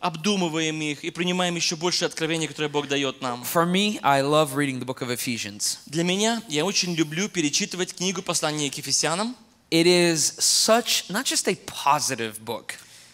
обдумываем их и принимаем еще больше откровений, которые Бог дает нам. For me, I love reading the book of Ephesians. Для меня, я очень люблю перечитывать книгу послания к Ефесянам. It is such not just a positive book.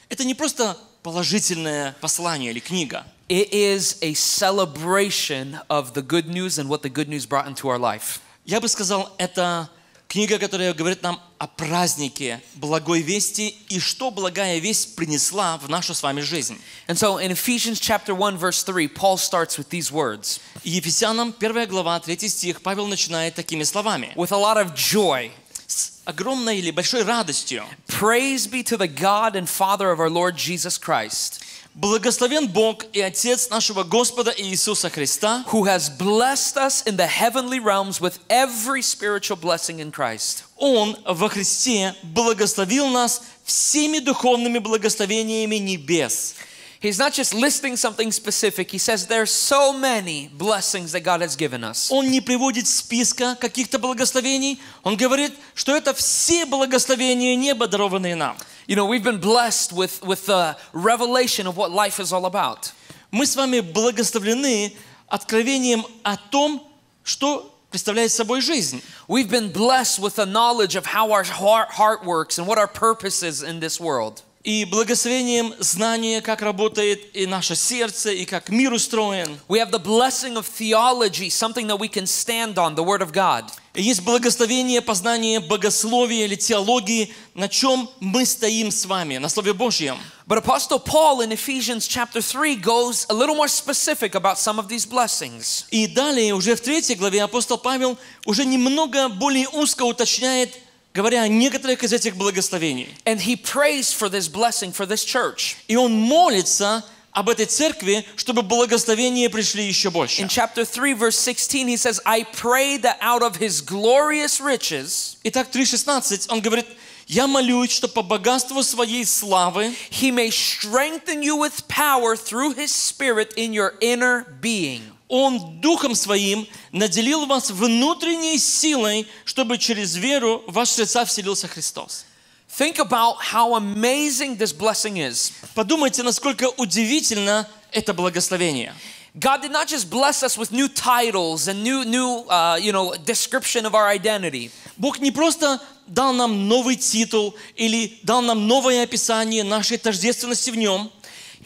Это не просто положительное послание или книга. It is a celebration of the good news and what the good news brought into our life. Я бы сказал, это книга, которая говорит нам о празднике благой вести и что благая весть принесла в нашу с вами жизнь. And so in Ephesians chapter 1 verse 3, Paul starts with these words. И Ефесянам 1 глава 3 стих Павел начинает такими словами. With a lot of joy, С огромной или большой радостью. praise be to the God and Father of our Lord Jesus Christ, Благословен Бог и Отец нашего Господа Иисуса Христа, who has blessed us in the heavenly realms with every spiritual blessing in Christ. Он во Христе благословил нас всеми духовными благословениями небес. He's not just listing something specific. He says there's so many blessings that God has given us. Он не приводит списка каких-то благословений. Он говорит, что это все благословения неба, дарованные нам. You know, we've been blessed with, with the revelation of what life is all about. Мы с вами благословлены откровением о том, что представляет собой жизнь. We've been blessed with the knowledge of how our heart, heart works and what our purpose is in this world. И благословением знания, как работает и наше сердце, и как мир устроен. We have the blessing of theology, something that we can stand on, the Word of God. Есть благословение познания богословия или теологии, на чем мы стоим с вами, на Слове Божьем. But Apostle Paul in Ephesians chapter 3 goes a little more specific about some of these blessings. И далее, уже в третьей главе, апостол Павел уже немного более узко уточняет, говоря о некоторых из этих благословений. And he prays for this blessing for this church. И он молится об этой церкви, чтобы благословения пришли еще больше. In chapter 3, verse 16, he says, I pray that out of his glorious riches Итак, 3.16, он говорит, «Я молюсь, что по богатству своей славы he may strengthen you with power through his spirit in your inner being. Он Духом Своим наделил вас внутренней силой, чтобы через веру в ваши сердца вселился Христос». Think about how amazing this blessing is. Подумайте, насколько удивительно это благословение. God did not just bless us with new titles and new, new uh, you know, description of our identity. Бог не просто дал нам новый титул или дал нам новое описание нашей тождественности в Нем,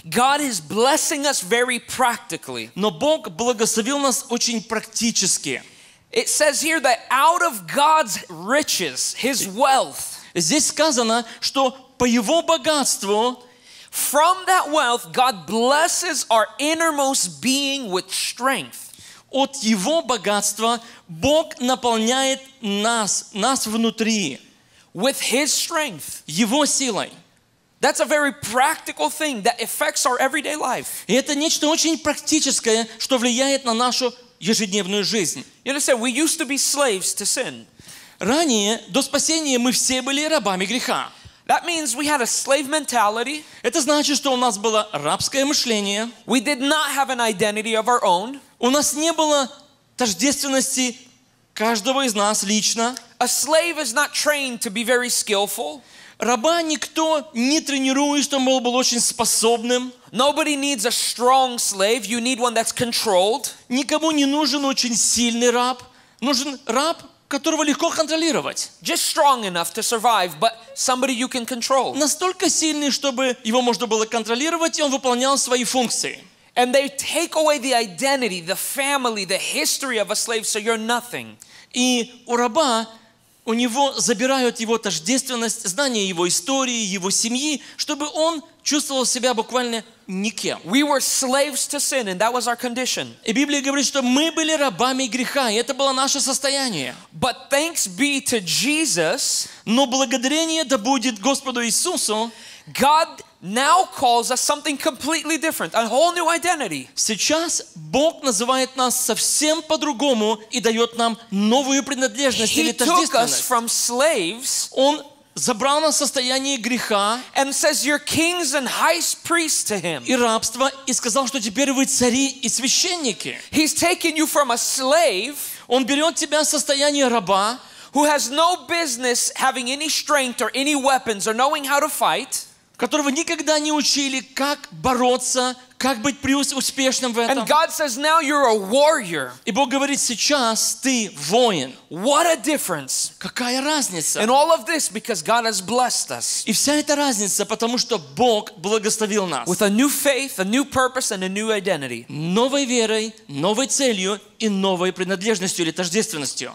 God is blessing us very practically. но Бог благословил нас очень практически. It says here that out of God's riches, His wealth, Здесь сказано, что по Его богатству from that wealth, God blesses our innermost being with strength. от Его богатства Бог наполняет нас, нас внутри, With His strength. Его силой. That's a very practical thing that affects our everyday life. И это нечто очень практическое, что влияет на нашу ежедневную жизнь. You understand? We used to be slaves to sin. Ранее, до спасения, мы все были рабами греха. That means we had a slave mentality. Это значит, что у нас было рабское мышление, We did not have an identity of our own. у нас не было тождественности каждого из нас лично. A slave is not trained to be very skillful. Раба никто не тренирует, чтобы он был очень способным. Nobody needs a strong slave. You need one that's controlled. Никому не нужен очень сильный раб. Нужен раб, которого легко контролировать. Just strong enough to survive, but somebody you can control. Настолько сильный, чтобы его можно было контролировать, и он выполнял свои функции. And they take away the identity, the family, the history of a slave, so you're nothing. И у раба у него забирают его тождественность, знание его истории, его семьи, чтобы он чувствовал себя буквально никем. We were slaves to sin, and that was our condition. И Библия говорит, что мы были рабами греха, и это было наше состояние. But thanks be to Jesus, Но благодарение да будет Господу Иисусу, God now calls us something completely different, a whole new identity. Сейчас Бог называет нас совсем по-другому и дает нам новую принадлежность или He took us тождественность. from slaves Он забрал нас в состояние греха and says, You're kings and high priests to Him. и рабства и сказал, что теперь вы цари и священники. He's taken you from a slave Он берет тебя в состояние раба, who has no business having any strength or any weapons or knowing how to fight. которого никогда не учили, как бороться, как быть успешным в этом. And God says, Now you're a warrior. И Бог говорит, сейчас ты воин. What a difference. Какая разница? And all of this because God has blessed us И вся эта разница, потому что Бог благословил нас. with a new faith, a new purpose, and a new identity. новой верой, новой целью и новой принадлежностью или тождественностью.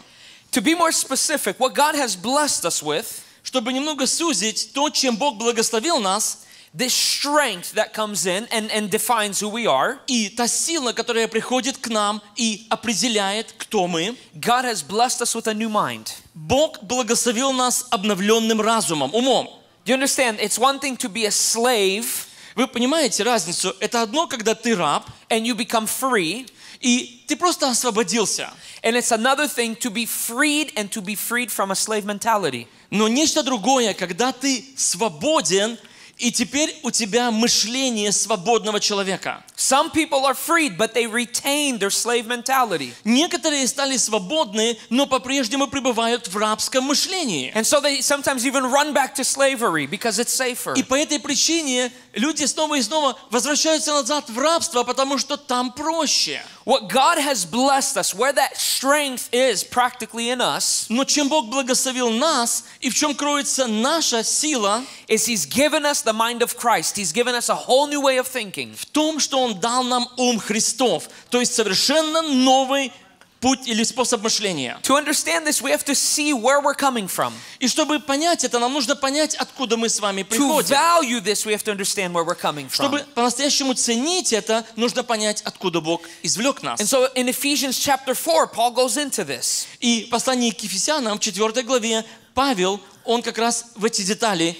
To be more specific, what God has blessed us with, Чтобы немного сузить то, чем Бог благословил нас, this strength that comes in and, and defines who we are, и та сила, которая приходит к нам и определяет, кто мы, God has blessed us with a new mind. Бог благословил нас обновленным разумом, умом. Do you understand? It's one thing to be a slave Вы понимаете разницу? Это одно, когда ты раб, and you become free, и ты просто освободился. and it's another thing to be freed and to be freed from a slave mentality. Но нечто другое, когда ты свободен, и теперь у тебя мышление свободного человека. Some people are freed, but they retain their slave mentality. Некоторые стали свободны, но по-прежнему пребывают в рабском мышлении. And so they sometimes even run back to slavery because it's safer. И по этой причине люди снова и снова возвращаются назад в рабство, потому что там проще. What God has blessed us, where that strength is practically in us, Но чем Бог благословил нас, и в чем кроется наша сила, is He's given us the mind of Christ. He's given us a whole new way of thinking. в том, что Он дал нам ум Христов, то есть совершенно новый путь или способ мышления. To understand this, we have to see where we're coming from. И чтобы понять это, нам нужно понять, откуда мы с вами To приходим. value this, we have to understand where we're coming from. Чтобы по-настоящему ценить это, нужно понять, откуда Бог извлек нас. And so in Ephesians chapter 4, Paul goes into this. И послание к Ефесянам в 4 главе Павел, он как раз в эти детали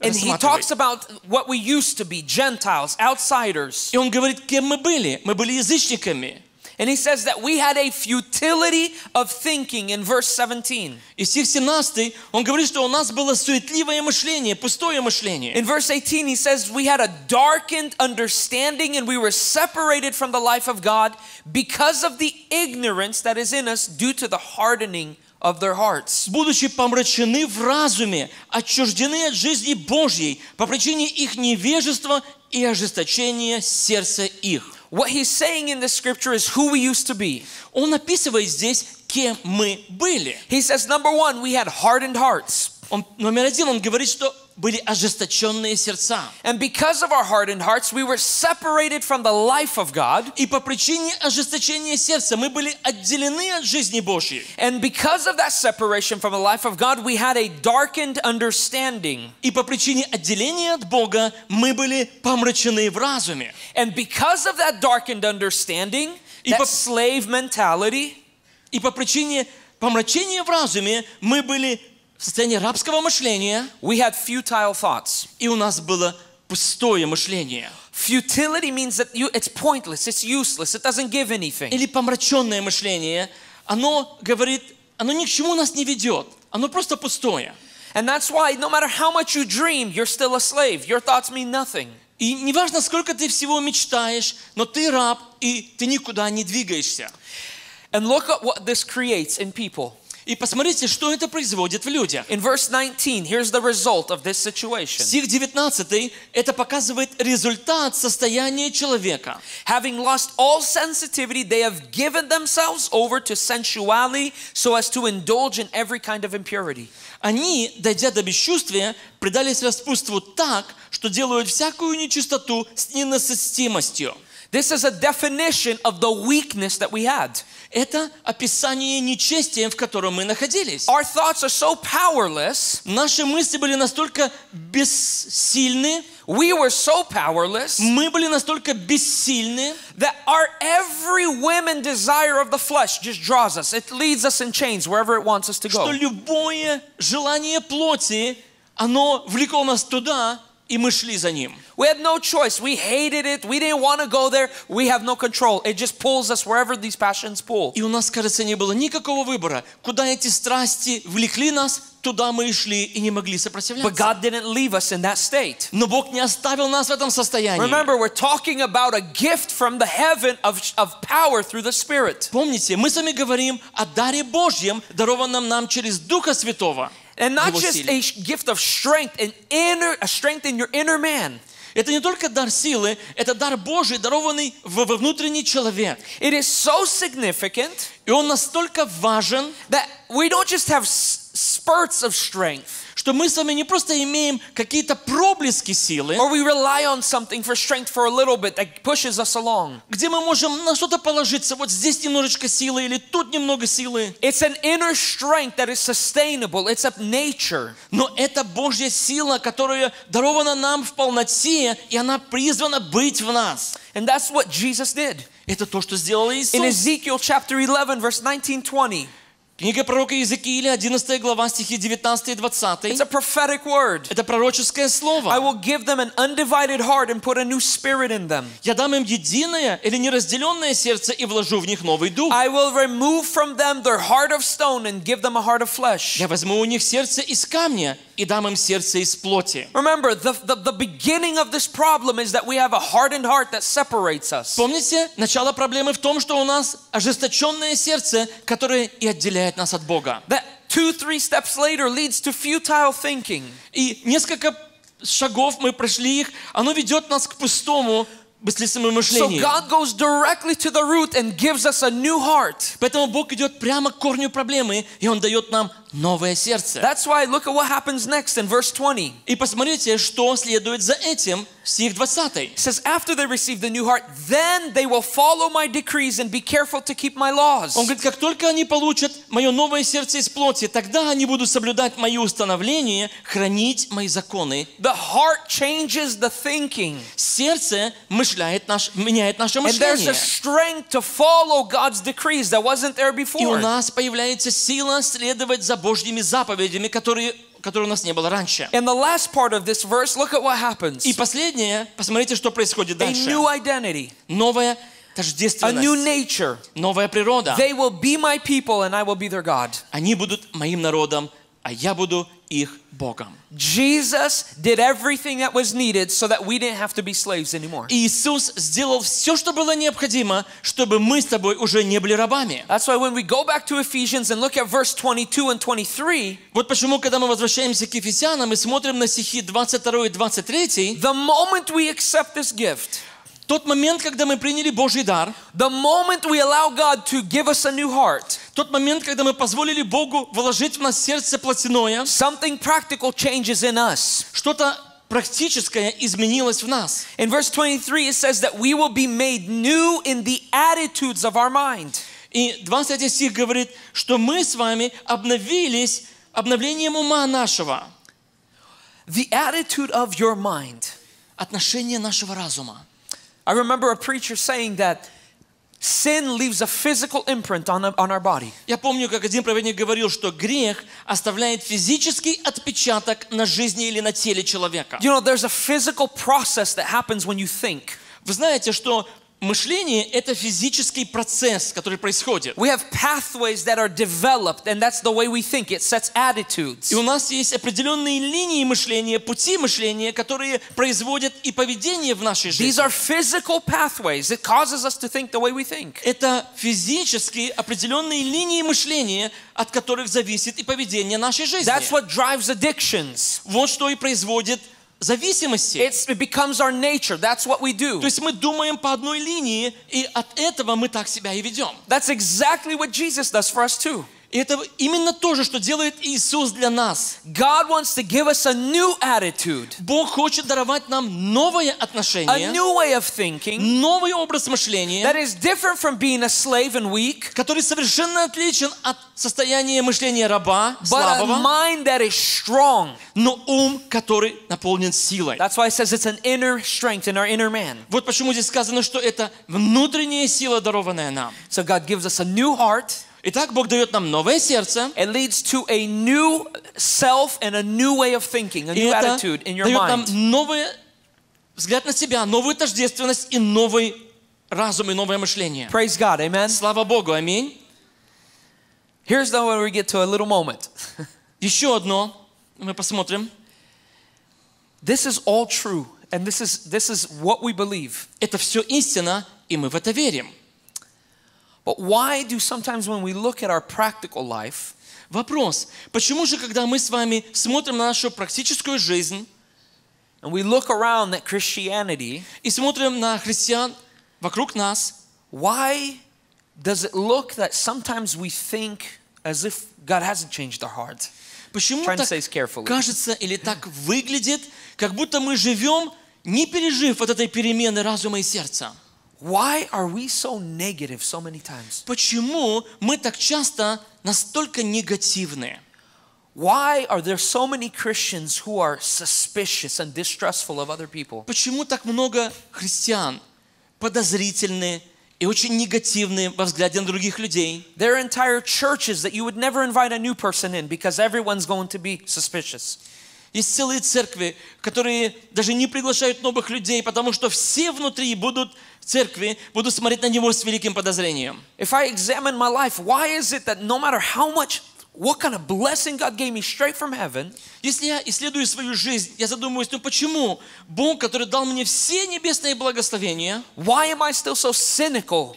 And he talks about what we used to be Gentiles, outsiders. И он говорит, кем мы были? Мы были язычниками. And he says that we had a futility of thinking in verse 17. И стих 17, он говорит, что у нас было суетливое мышление, пустое мышление. In verse 18, he says, We had a darkened understanding and we were separated from the life of God because of the ignorance that is in us due to the hardening of their hearts. будучи помрачены в разуме, отчуждены от жизни Божьей по причине их невежества и ожесточения сердца их. What he's saying in the scripture is who we used to be. Он описывает здесь, кем мы были. He says, number one, we had hardened hearts. Он, номер один, он говорит, что были ожесточенные сердца. And because of our hardened hearts, we were separated from the life of God. И по причине ожесточения сердца мы были отделены от жизни Божьей. And because of that separation from the life of God, we had a darkened understanding. И по причине отделения от Бога мы были помрачены в разуме. And because of that darkened understanding, И that по- slave mentality, И по причине помрачения в разуме мы были в состоянии рабского мышления, we had futile thoughts. и у нас было пустое мышление. Futility means that you, it's pointless, it's useless, it doesn't give anything. Или помраченное мышление, оно говорит, оно ни к чему нас не ведет, оно просто пустое. And that's why no matter how much you dream, you're still a slave. Your thoughts mean nothing. И неважно, сколько ты всего мечтаешь, но ты раб, и ты никуда не двигаешься. And look at what this creates in people. И посмотрите, что это производит в людях. In verse 19, here's the result of this situation. Стих 19, это показывает результат состояния человека. Having lost all sensitivity, they have given themselves over to sensuality so as to indulge in every kind of impurity. Они, дойдя до бесчувствия, предались распутству так, что делают всякую нечистоту с ненасытимостью. This is a definition of the weakness that we had. Это описание нечестия, в котором мы находились. Our thoughts are so powerless, Наши мысли были настолько бессильны, we were so powerless мы были настолько бессильны, that our every whim and desire of the flesh just draws us. It leads us in chains wherever it wants us to что go. любое желание плоти, оно влекло нас туда, и мы шли за Ним. We had no choice. We hated it. We didn't want to go there. We have no control. It just pulls us wherever these passions pull. И у нас, кажется, не было никакого выбора. Куда эти страсти влекли нас, туда мы и шли и не могли But сопротивляться. God didn't leave us in that state. Но Бог не оставил нас в этом состоянии. Remember, we're talking about a gift from the heaven of, of power through the Spirit. Помните, мы с вами говорим о даре Божьем, дарованном нам через Духа Святого. And not Его just силе. a sh- gift of strength, an inner, a strength in your inner man. Это не только дар силы, это дар Божий, дарованный в во внутренний человек. It is so significant И он настолько важен, that we don't just have s- spurts of strength Что мы с вами не просто имеем какие-то проблески силы, or we rely on something for strength for a little bit that pushes us along. где мы можем на что-то положиться. Вот здесь немножечко силы или тут немного силы. It's an inner strength that is sustainable. It's of nature. Но это Божья сила, которая дарована нам в полноте, и она призвана быть в нас. And that's what Jesus did. Это то, что сделал In Иисус. Ezekiel chapter 11, verse 19 20, Книга пророка Иезекииля, 11 глава, стихи 19 и 20. it's a prophetic word. Это пророческое I слово. will give them an undivided heart and put a new spirit in them. Я дам им единое или неразделенное сердце и вложу в них новый дух. I will remove from them their heart of stone and give them a heart of flesh. Я возьму у них сердце из камня и дам им сердце из плоти. Remember, the, the, the beginning of this problem is that we have a hardened heart that separates us. Помните, начало проблемы в том, что у нас ожесточенное сердце, которое и отделяет нас от Бога. That two, three steps later leads to futile thinking. И несколько шагов мы прошли их, оно ведет нас к пустому, бессмысленному So мышлению. God goes directly to the root and gives us a new heart. Поэтому Бог идет прямо к корню проблемы, и Он дает нам новое сердце. That's why look at what happens next in verse 20. И посмотрите, что следует за этим, стих 20. It says, After they receive the new heart, then they will follow my decrees and be careful to keep my laws. Он говорит, как только они получат мое новое сердце из плоти, тогда они будут соблюдать мои установления, хранить мои законы. The heart changes the thinking. Сердце мышляет наш, меняет наше And there's мышление. a strength to follow God's decrees that wasn't there И у before. нас появляется сила следовать за Божьими заповедями, которые, которые у нас не было раньше. In the last part of this verse, look at what happens. И последнее, посмотрите, что происходит A дальше. new identity, Новая a new тождественность, nature. новая природа. They will be my people and I will be their God. Они будут моим народом, а я буду их Богом. Jesus did everything that was needed so that we didn't have to be slaves anymore. Иисус сделал все, что было необходимо, чтобы мы с тобой уже не были рабами. That's why when we go back to Ephesians and look at verse 22 and 23, Вот почему, когда мы возвращаемся к Ефесянам и смотрим на стихи 22 и 23, the moment we accept this gift, тот момент, когда мы приняли Божий дар, the moment we allow God to give us a new heart, тот момент, когда мы позволили Богу вложить в нас сердце плотяное, something practical changes in us. что-то практическое изменилось в нас. In verse 23, it says that we will be made new in the attitudes of our mind. И 23 стих говорит, что мы с вами обновились обновлением ума нашего, The attitude of your mind. отношение нашего разума. I remember a preacher saying that sin leaves a physical imprint on, on our body. Я помню, как один праведник говорил, что грех оставляет физический отпечаток на жизни или на теле человека. You know, there's a physical process that happens when you think. Вы знаете, что мышление – это физический процесс, который происходит. We have pathways that are developed, and that's the way we think. It sets attitudes. И у нас есть определенные линии мышления, пути мышления, которые производят и поведение в нашей These жизни. are physical pathways. It causes us to think the way we think. Это физические определенные линии мышления, от которых зависит и поведение нашей жизни. That's what drives addictions. Вот что и производит зависимости. It's, it becomes our nature. That's what we do. То есть мы думаем по одной линии, и от этого мы так себя и ведем. That's exactly what Jesus does for us too. И это именно то же, что делает Иисус для нас. God wants to give us a new attitude, Бог хочет даровать нам новое a отношение, new way of thinking новый образ мышления, that is different from being a slave and weak, который совершенно отличен от состояния мышления раба, but a слабого, mind that is strong. но ум, который наполнен силой. That's why it says it's an inner strength in our inner man. Вот почему здесь сказано, что это внутренняя сила, дарованная нам. So God gives us a new heart, Итак, Бог дает нам новое сердце, It leads to a new self and a new way of thinking, a и new это attitude in your дает нам mind. новый взгляд на себя, новую тождественность и новый разум и новое мышление. Praise God, amen. Слава Богу, аминь. Here's the where we get to a little moment. Еще одно, мы посмотрим. This is all true, and this is this is what we believe. Это все истина, и мы в это верим. But why do sometimes when we look at our practical life, Вопрос, почему же, когда мы с вами смотрим на нашу практическую жизнь and we look around at Christianity, и смотрим на христиан вокруг нас, why does it look that sometimes we think as if God hasn't changed our heart? почему так кажется или так выглядит, как будто мы живем, не пережив вот этой перемены разума и сердца? Why are we so negative so many times? Почему мы так часто настолько негативны? Why are there so many Christians who are suspicious and distrustful of other people? Почему так много христиан подозрительны и очень негативны во взгляде на других людей? There are entire churches that you would never invite a new person in because everyone's going to be suspicious. Есть целые церкви, которые даже не приглашают новых людей, потому что все внутри будут церкви, будут смотреть на него с великим подозрением. If I examine my life, why is it that no matter how much, what kind of blessing God gave me straight from heaven, Если я исследую свою жизнь, я задумываюсь, ну почему Бог, который дал мне все небесные благословения, why am I still so cynical?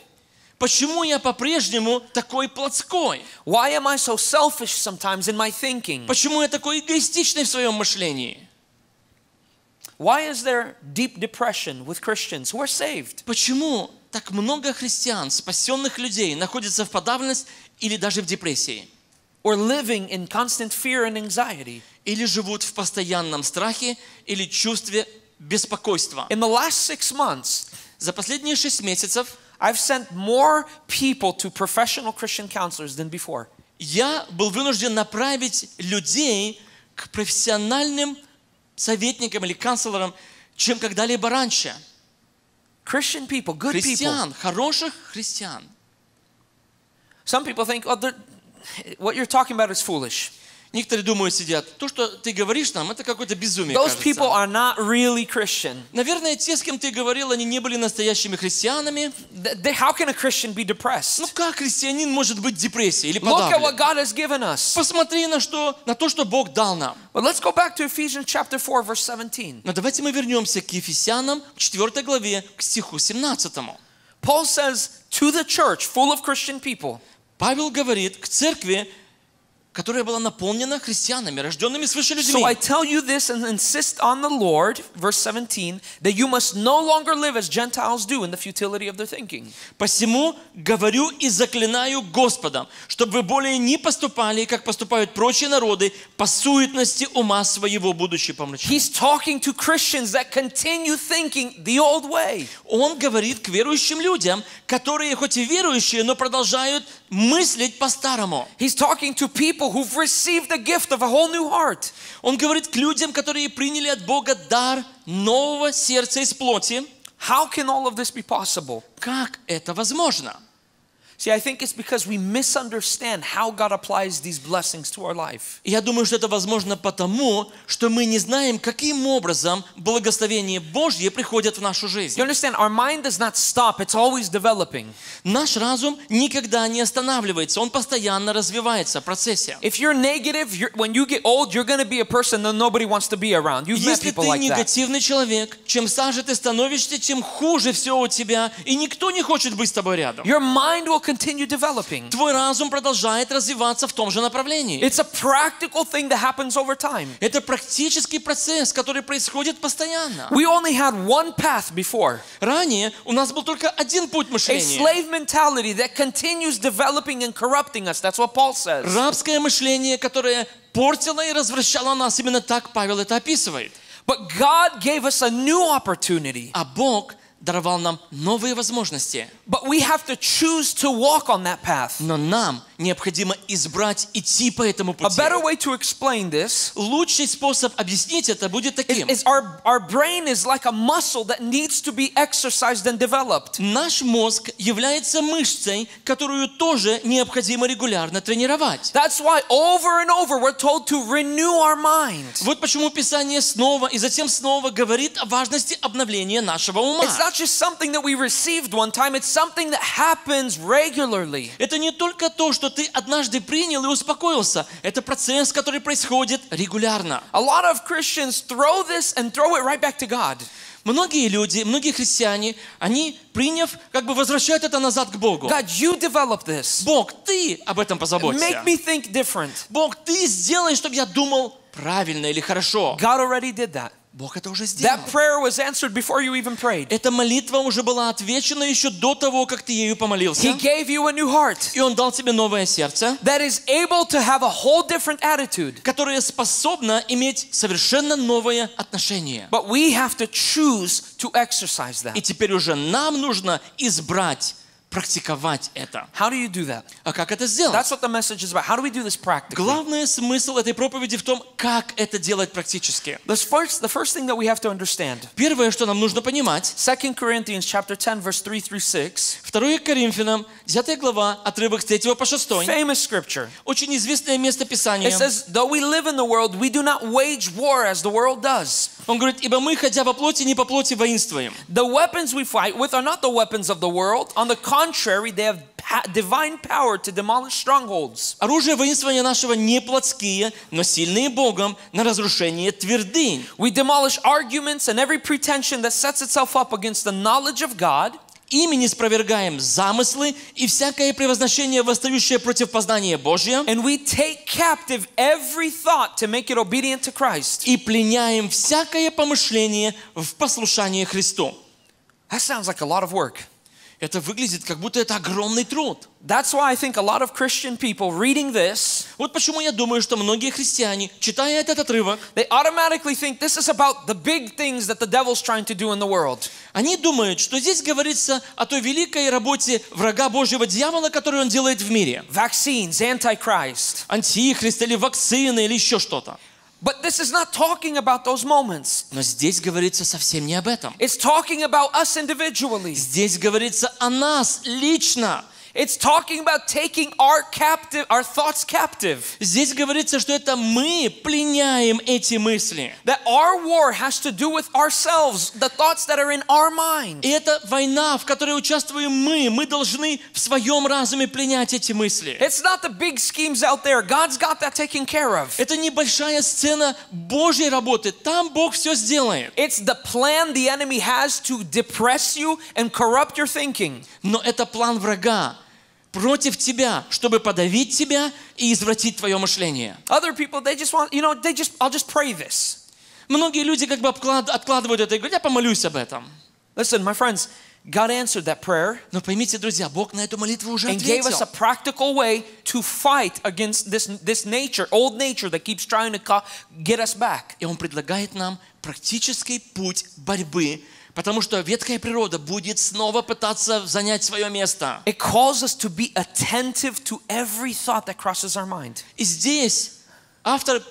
Почему я по-прежнему такой плотской? Why am I so selfish sometimes in my thinking? Почему я такой эгоистичный в своем мышлении? Why is there deep depression with Christians who are saved? Почему так много христиан, спасенных людей, находятся в подавленности или даже в депрессии? Or living in constant fear and anxiety? Или живут в постоянном страхе или чувстве беспокойства? In the last six months, За последние шесть месяцев I've sent more people to professional Christian counselors than before. я был вынужден направить людей к профессиональным советникам или канцлерам, чем когда-либо раньше. Christian people, good people. Христиан, хороших христиан. Some people think, oh, they're- what you're talking about is foolish. Некоторые думают, сидят, то, что ты говоришь нам, это какое-то безумие, Those people кажется. are not really Christian. Наверное, те, с кем ты говорил, они не были настоящими христианами. Th- they- how can a Christian be Ну depressed? как христианин может быть в депрессии или Look at what подавлен? God has given us. Посмотри на, что, на то, что Бог дал нам. But let's go back to Ephesians chapter 4, verse 17. Но давайте мы вернемся к Ефесянам, к 4 главе, к стиху 17. Paul says to the church full of Christian people, Павел говорит к церкви, которая была наполнена христианами, рожденными свыше людьми. So I tell you this and insist on the Lord, verse 17, that you must no longer live as Gentiles do in the futility of their thinking. Посему говорю и заклинаю Господом, чтобы вы более не поступали, как поступают прочие народы, по суетности ума своего, будучи помраченными. He's talking to Christians that continue thinking the old way. Он говорит к верующим людям, которые хоть и верующие, но продолжают мыслить по-старому. He's talking to people who've received the gift of a whole new heart. Он говорит к людям, которые приняли от Бога дар нового сердца из плоти. How can all of this be possible? Как это возможно? See, I think it's because we misunderstand how God applies these blessings to our life. Я думаю, что это возможно потому, что мы не знаем, каким образом благословение Божье приходит в нашу You жизнь. understand? Our mind does not stop, it's always developing. Наш разум никогда не останавливается, он постоянно развивается в процессе. If you're negative, you're, when you get old, you're going to be a person that nobody wants to be around. You've met Если people ты like that. негативный человек, чем старше ты становишься, тем хуже все у тебя, и никто не хочет быть с тобой рядом. Your mind will continue developing. Твой разум продолжает развиваться в том же направлении. It's a practical thing that happens over time. Это практический процесс, который происходит постоянно. We only had one path before Ранее у нас был только один путь a мышления. slave mentality that continues developing and corrupting us. That's what Paul says. Рабское мышление, которое портило и развращало нас. Именно так Павел это описывает. But God gave us a new opportunity. А Бог даровал нам новые возможности. But we have to choose to walk on that path. Но нам необходимо избрать идти по этому A пути. better way to explain this Лучший способ объяснить это будет is, таким. is our, our brain is like a muscle that needs to be exercised and developed. Наш мозг является мышцей, которую тоже необходимо регулярно тренировать. That's why over and over we're told to renew our mind. Вот почему Писание снова и затем снова говорит о важности обновления нашего ума. It's not just something that we received one time, it's something that happens regularly. Это не только то, что ты однажды принял и успокоился. Это процесс, который происходит регулярно. A lot of Christians throw this and throw it right back to God. Многие люди, многие христиане, они, приняв, как бы возвращают это назад к Богу. God, you develop this. Бог, ты об этом позаботься. Make me think different. Бог, ты сделай, чтобы я думал правильно или хорошо. God already did that. Бог это уже сделал. That prayer was answered before you even prayed. Эта молитва уже была отвечена еще до того, как ты ею помолился. He gave you a new heart И Он дал тебе новое сердце, that is able to have a whole different attitude. которое способно иметь совершенно новое отношение. But we have to choose to exercise И that. теперь уже нам нужно избрать, практиковать это. How do you do that? А как это сделать? That's what the message is about. How do we do this practically? Главный смысл этой проповеди в том, как это делать практически. The first, the first thing that we have to understand, Первое, что нам нужно понимать, 2 Corinthians chapter 10, verse 3 through 6, 2 Коринфянам, 10 глава, отрывок с 3 по 6. famous scripture. Очень известное место Писания. It says, though we live in the world, we do not wage war as the world does. Он говорит, ибо мы, хотя по плоти, не по плоти воинствуем. The weapons we fight with are not the weapons of the world. On the contrary, they have pa- divine power to demolish strongholds. Оружие воинствования нашего не плотские, но сильные Богом на разрушение твердынь. We demolish arguments and every pretension that sets itself up against the knowledge of God. Ими не спровергаем замыслы и всякое превозношение, восстающее против познания Божия, And we take captive every thought to make it obedient to Christ. и пленяем всякое помышление в послушание Христу. That sounds like a lot of work. Это выглядит, как будто это огромный труд. That's why I think a lot of Christian people reading this, Вот почему я думаю, что многие христиане, читая этот отрывок, they automatically think this is about the big things that the devil's trying to do in the world. они думают, что здесь говорится о той великой работе врага Божьего дьявола, которую он делает в мире. Vaccines, Antichrist. Антихрист или вакцины или еще что-то. But this is not talking about those moments. Но здесь говорится совсем не об этом. It's talking about us individually. Здесь говорится о нас лично. It's talking about taking our captive, our thoughts captive. Здесь говорится, что это мы пленяем эти мысли. That our war has to do with ourselves, the thoughts that are in our mind. И это война, в которой участвуем мы. Мы должны в своем разуме пленять эти мысли. It's not the big schemes out there. God's got that taken care of. Это небольшая сцена Божьей работы. Там Бог все сделает. It's the plan the enemy has to depress you and corrupt your thinking. Но это план врага против тебя, чтобы подавить тебя и извратить твое мышление. Other people, they just want, you know, they just, I'll just pray this. Многие люди как бы откладывают это и говорят, я помолюсь об этом. Listen, my friends, God answered that prayer Но поймите, друзья, Бог на эту молитву уже and gave us a ответил. practical way to fight against this, this nature, old nature that keeps trying to get us back. И Он предлагает нам практический путь борьбы, потому что ветхая природа будет снова пытаться занять свое место. It calls us to be attentive to every thought that crosses our mind. И здесь автор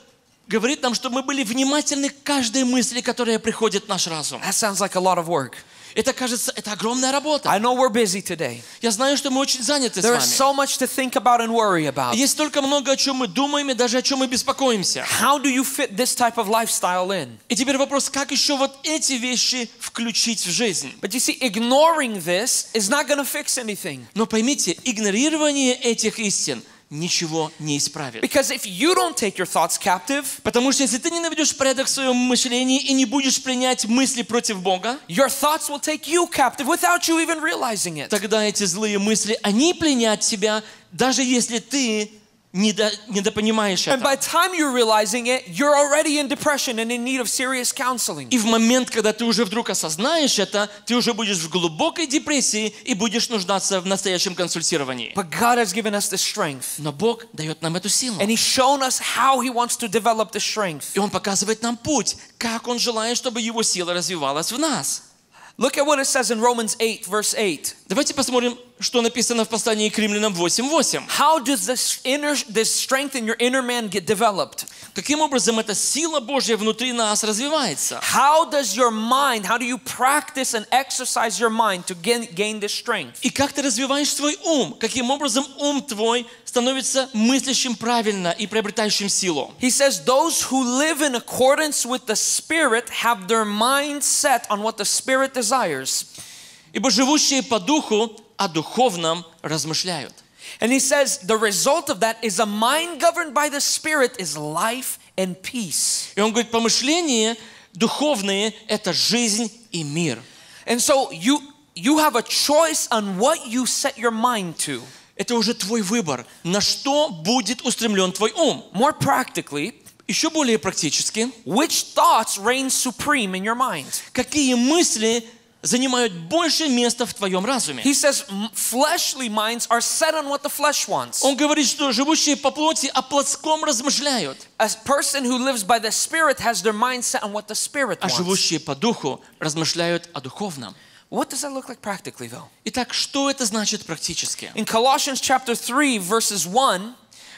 говорит нам, чтобы мы были внимательны к каждой мысли, которая приходит в наш разум. That sounds like a lot of work. Это, кажется, это огромная работа. I know we're busy today. Я знаю, что мы очень заняты с There is вами. so much to think about and worry about. Есть столько много, о чем мы думаем и даже о чем мы беспокоимся. How do you fit this type of lifestyle in? И теперь вопрос, как еще вот эти вещи включить в жизнь? But you see, ignoring this is not going to fix anything. Но поймите, игнорирование этих истин ничего не исправит. Because if you don't take your thoughts captive, Потому что если ты не наведешь порядок в своем мышлении и не будешь принять мысли против Бога, your thoughts will take you captive without you even realizing it. тогда эти злые мысли, они пленят тебя, даже если ты недо- недопонимаешь And by the time you're realizing it, you're already in depression and in need of serious counseling. И в момент, когда ты уже вдруг осознаешь это, ты уже будешь в глубокой депрессии и будешь нуждаться в настоящем консультировании. But God has given us the strength. Но Бог дает нам эту силу. And He's shown us how He wants to develop the strength. И Он показывает нам путь, как Он желает, чтобы Его сила развивалась в нас. Look at what it says in Romans 8, verse 8. Давайте посмотрим, что написано в послании к римлянам 8.8. How does this inner this strength in your inner man get developed? Каким образом эта сила Божья внутри нас развивается? How does your mind, how do you practice and exercise your mind to gain, gain this strength? И как ты развиваешь свой ум? Каким образом ум твой становится мыслящим правильно и приобретающим силу? He says, Those who live in accordance with the Spirit have their mind set on what the Spirit desires. Ибо живущие по духу о духовном размышляют. And he says, The result of that is a mind governed by the Spirit is life and peace. И он говорит, помышления духовные – это жизнь и мир. And so you, you have a choice on what you set your mind to. Это уже твой выбор, на что будет устремлен твой ум. More practically, Еще более практически, which thoughts reign supreme in your mind? какие мысли занимают больше места в твоем разуме? He says, "M- fleshly minds are set on what the flesh wants. Он говорит, что живущие по плоти о плотском размышляют, A person who lives by the Spirit has their mind set on what the Spirit а wants. живущие по духу размышляют о духовном. What does that look like practically, though? Итак, что это значит практически? In Colossians chapter 3, verses 1,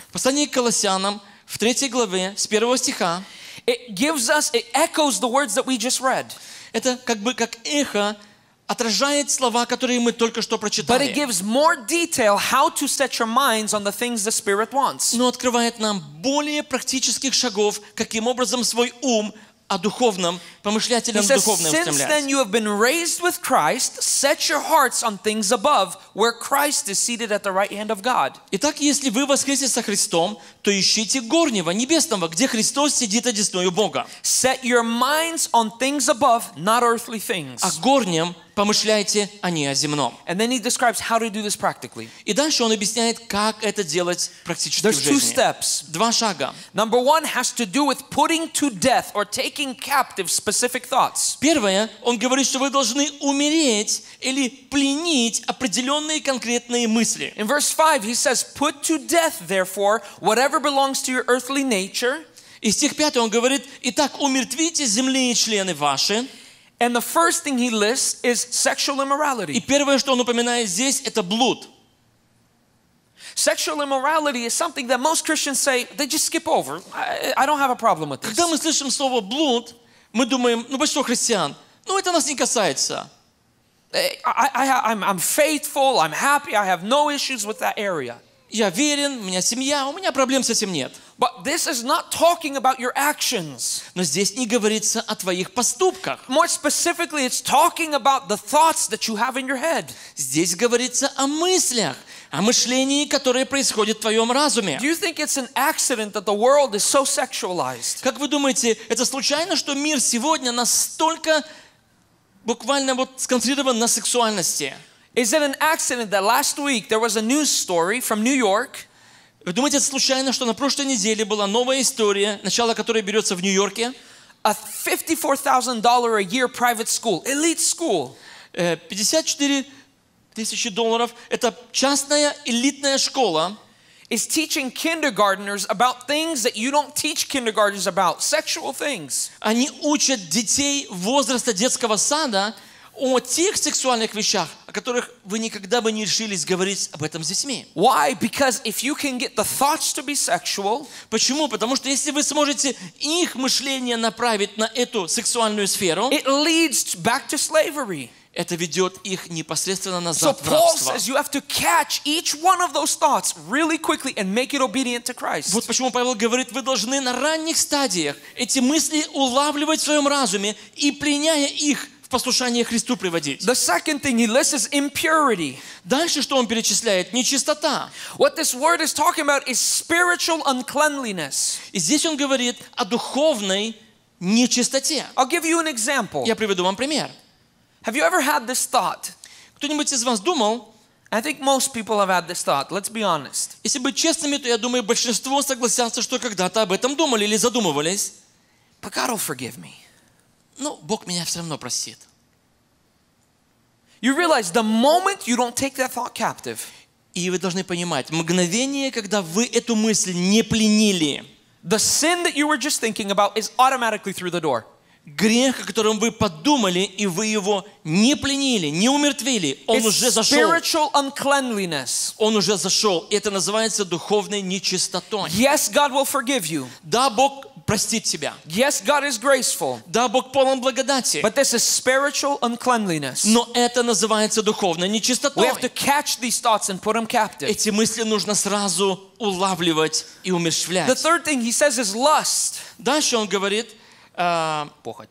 В послании к Колоссянам, в третьей главе, с первого стиха, it gives us, it echoes the words that we just read, это как бы как эхо отражает слова, которые мы только что but it прочитали, gives more detail how to set your minds on the things the Spirit wants. но открывает нам более практических шагов, каким образом свой ум о духовном, He помышлятелям says, духовное Since then you have been raised with Christ, set your hearts on things above, where Christ is seated at the right hand of God. Итак, если вы воскресли со Христом, то ищите горнего, небесного, где Христос сидит одесную Бога. Set your minds on things above, not earthly things. О горнем помышляйте, а не о земном. And then he describes how to do this practically. И дальше он объясняет, как это делать практически в There's two жизни. steps. Два шага. Number one has to do with putting to death or taking captive specific thoughts. Первое, он говорит, что вы должны умереть или пленить определенные конкретные мысли. In verse 5, he says, Put to death, therefore, whatever belongs to your earthly nature. И стих 5 он говорит, «Итак, умертвите земные члены ваши». And the first thing he lists is sexual И immorality. первое, что он упоминает здесь, это блуд. Sexual immorality is something that most Christians say they just skip over. I, I don't have a problem with this. Когда мы слышим слово «блуд», мы думаем, ну, большинство христиан, ну, это нас не касается. I, I, I'm, I'm faithful, I'm happy, I have no issues with that area. Я верен, у меня семья, у меня проблем с этим нет. But this is not talking about your actions. Но здесь не говорится о твоих поступках. More specifically, it's talking about the thoughts that you have in your head. Здесь говорится о мыслях, о мышлении, которое происходит в твоем разуме. Do you think it's an accident that the world is so sexualized? Как вы думаете, это случайно, что мир сегодня настолько буквально вот сконцентрирован на сексуальности? Is it an accident that last week there was a news story from New York Вы думаете, это случайно, что на прошлой неделе была новая история, начало которой берется в Нью-Йорке? a $54,000 a year private school, elite school, Э, 54 тысячи долларов. Это частная элитная школа, is teaching kindergarteners about things that you don't teach kindergartners about, sexual things. Они учат детей возраста детского сада о тех сексуальных вещах, о которых вы никогда бы не решились говорить об этом с детьми. Why? Because if you can get the thoughts to be sexual, Почему? Потому что если вы сможете их мышление направить на эту сексуальную сферу, it leads back to slavery. это ведет их непосредственно So назад в Paul рабство. says you have to catch each one of those thoughts really quickly and make it obedient to Christ. Вот почему Павел говорит, вы должны на ранних стадиях эти мысли улавливать в своем разуме и, пленяя их, в послушание Христу приводить. The second thing he lists is impurity. Дальше, что он перечисляет? Нечистота. What this word is talking about is spiritual uncleanliness. И здесь он говорит о духовной нечистоте. I'll give you an example. Я приведу вам пример. Have you ever had this thought? Кто-нибудь из вас думал, I think most people have had this thought. Let's be honest. если быть честными, то я думаю, большинство согласятся, что когда-то об этом думали или задумывались. But God will forgive me. Ну, Бог меня все равно простит. You realize the moment you don't take that thought captive, И вы должны понимать, мгновение, когда вы эту мысль не пленили, the sin that you were just thinking about is automatically through the door. Грех, о котором вы подумали, и вы его не пленили, не умертвили, он It's уже зашел. Он уже зашел. Это называется духовной нечистотой. Yes, God will forgive you. Да, Бог простит тебя. Yes, God is graceful. Да, Бог полон благодати. But this is spiritual uncleanliness. Но это называется духовной We нечистотой. have to catch these thoughts and put them captive. Эти мысли нужно сразу улавливать и The умерщвлять. third thing he says is lust. Дальше он говорит, а, похоть.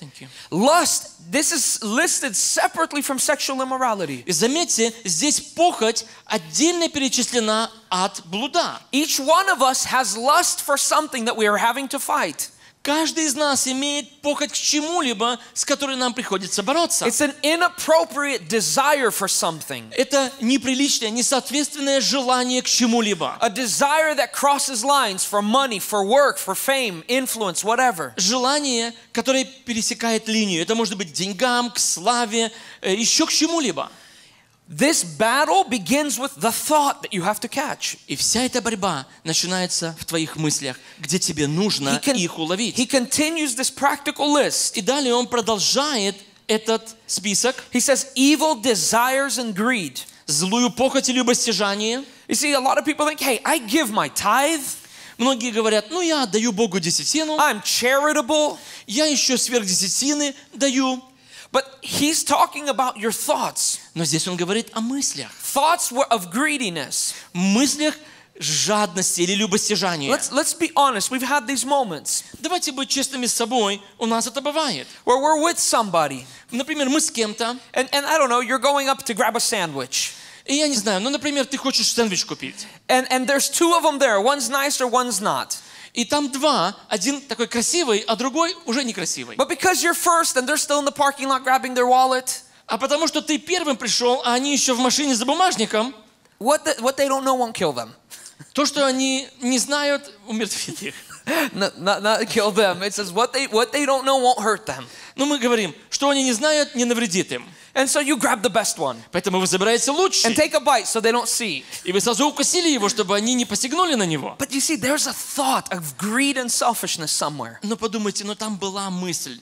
Thank you. Lust, this is listed separately from sexual immorality. И заметьте, здесь похоть отдельно перечислена от блуда. Each one of us has lust for something that we are having to fight. Каждый из нас имеет похоть к чему-либо, с которой нам приходится бороться. It's an inappropriate desire for something, Это неприличное, несоответственное желание к чему-либо. a desire that crosses lines for money, for work, for fame, influence, whatever. Желание, которое пересекает линию. Это может быть к деньгам, к славе, э, еще к чему-либо. This battle begins with the thought that you have to catch. И вся эта борьба начинается в твоих мыслях, где тебе нужно con- их уловить. he continues this practical list. И далее он продолжает этот список. He says, evil desires and greed. Злую похоть и любостяжание. You see, a lot of people think, hey, I give my tithe, Многие говорят, ну я отдаю Богу десятину, I'm charitable. я еще сверх десятины даю. But he's talking about your thoughts. Но здесь он говорит о мыслях. Thoughts were of greediness. Мыслях жадности или любостяжания. Let's, let's be honest, we've had these moments Давайте быть честными с собой. У нас это бывает. where we're with somebody, Например, мы с кем-то, and, and I don't know, you're going up to grab a sandwich. и я не знаю, ну, например, ты хочешь сэндвич купить. And, and there's two of them there. One's nice or one's not. И там два, один такой красивый, а другой уже некрасивый. But because you're first and they're still in the parking lot grabbing their wallet, А потому что ты первым пришел, а они еще в машине за бумажником, what, the, what they don't know won't kill them. то, что они не знают, умертвит их. Not, not, not kill them. It says what they, what they don't know won't hurt them. Но мы говорим, что они не знают, не навредит им. And so you grab the best one Поэтому вы забираете and лучший. take a bite so they don't see. И вы сразу укусили его, чтобы они не посягнули на него. But you see, there's a thought of greed and selfishness somewhere. Но подумайте, но там была мысль.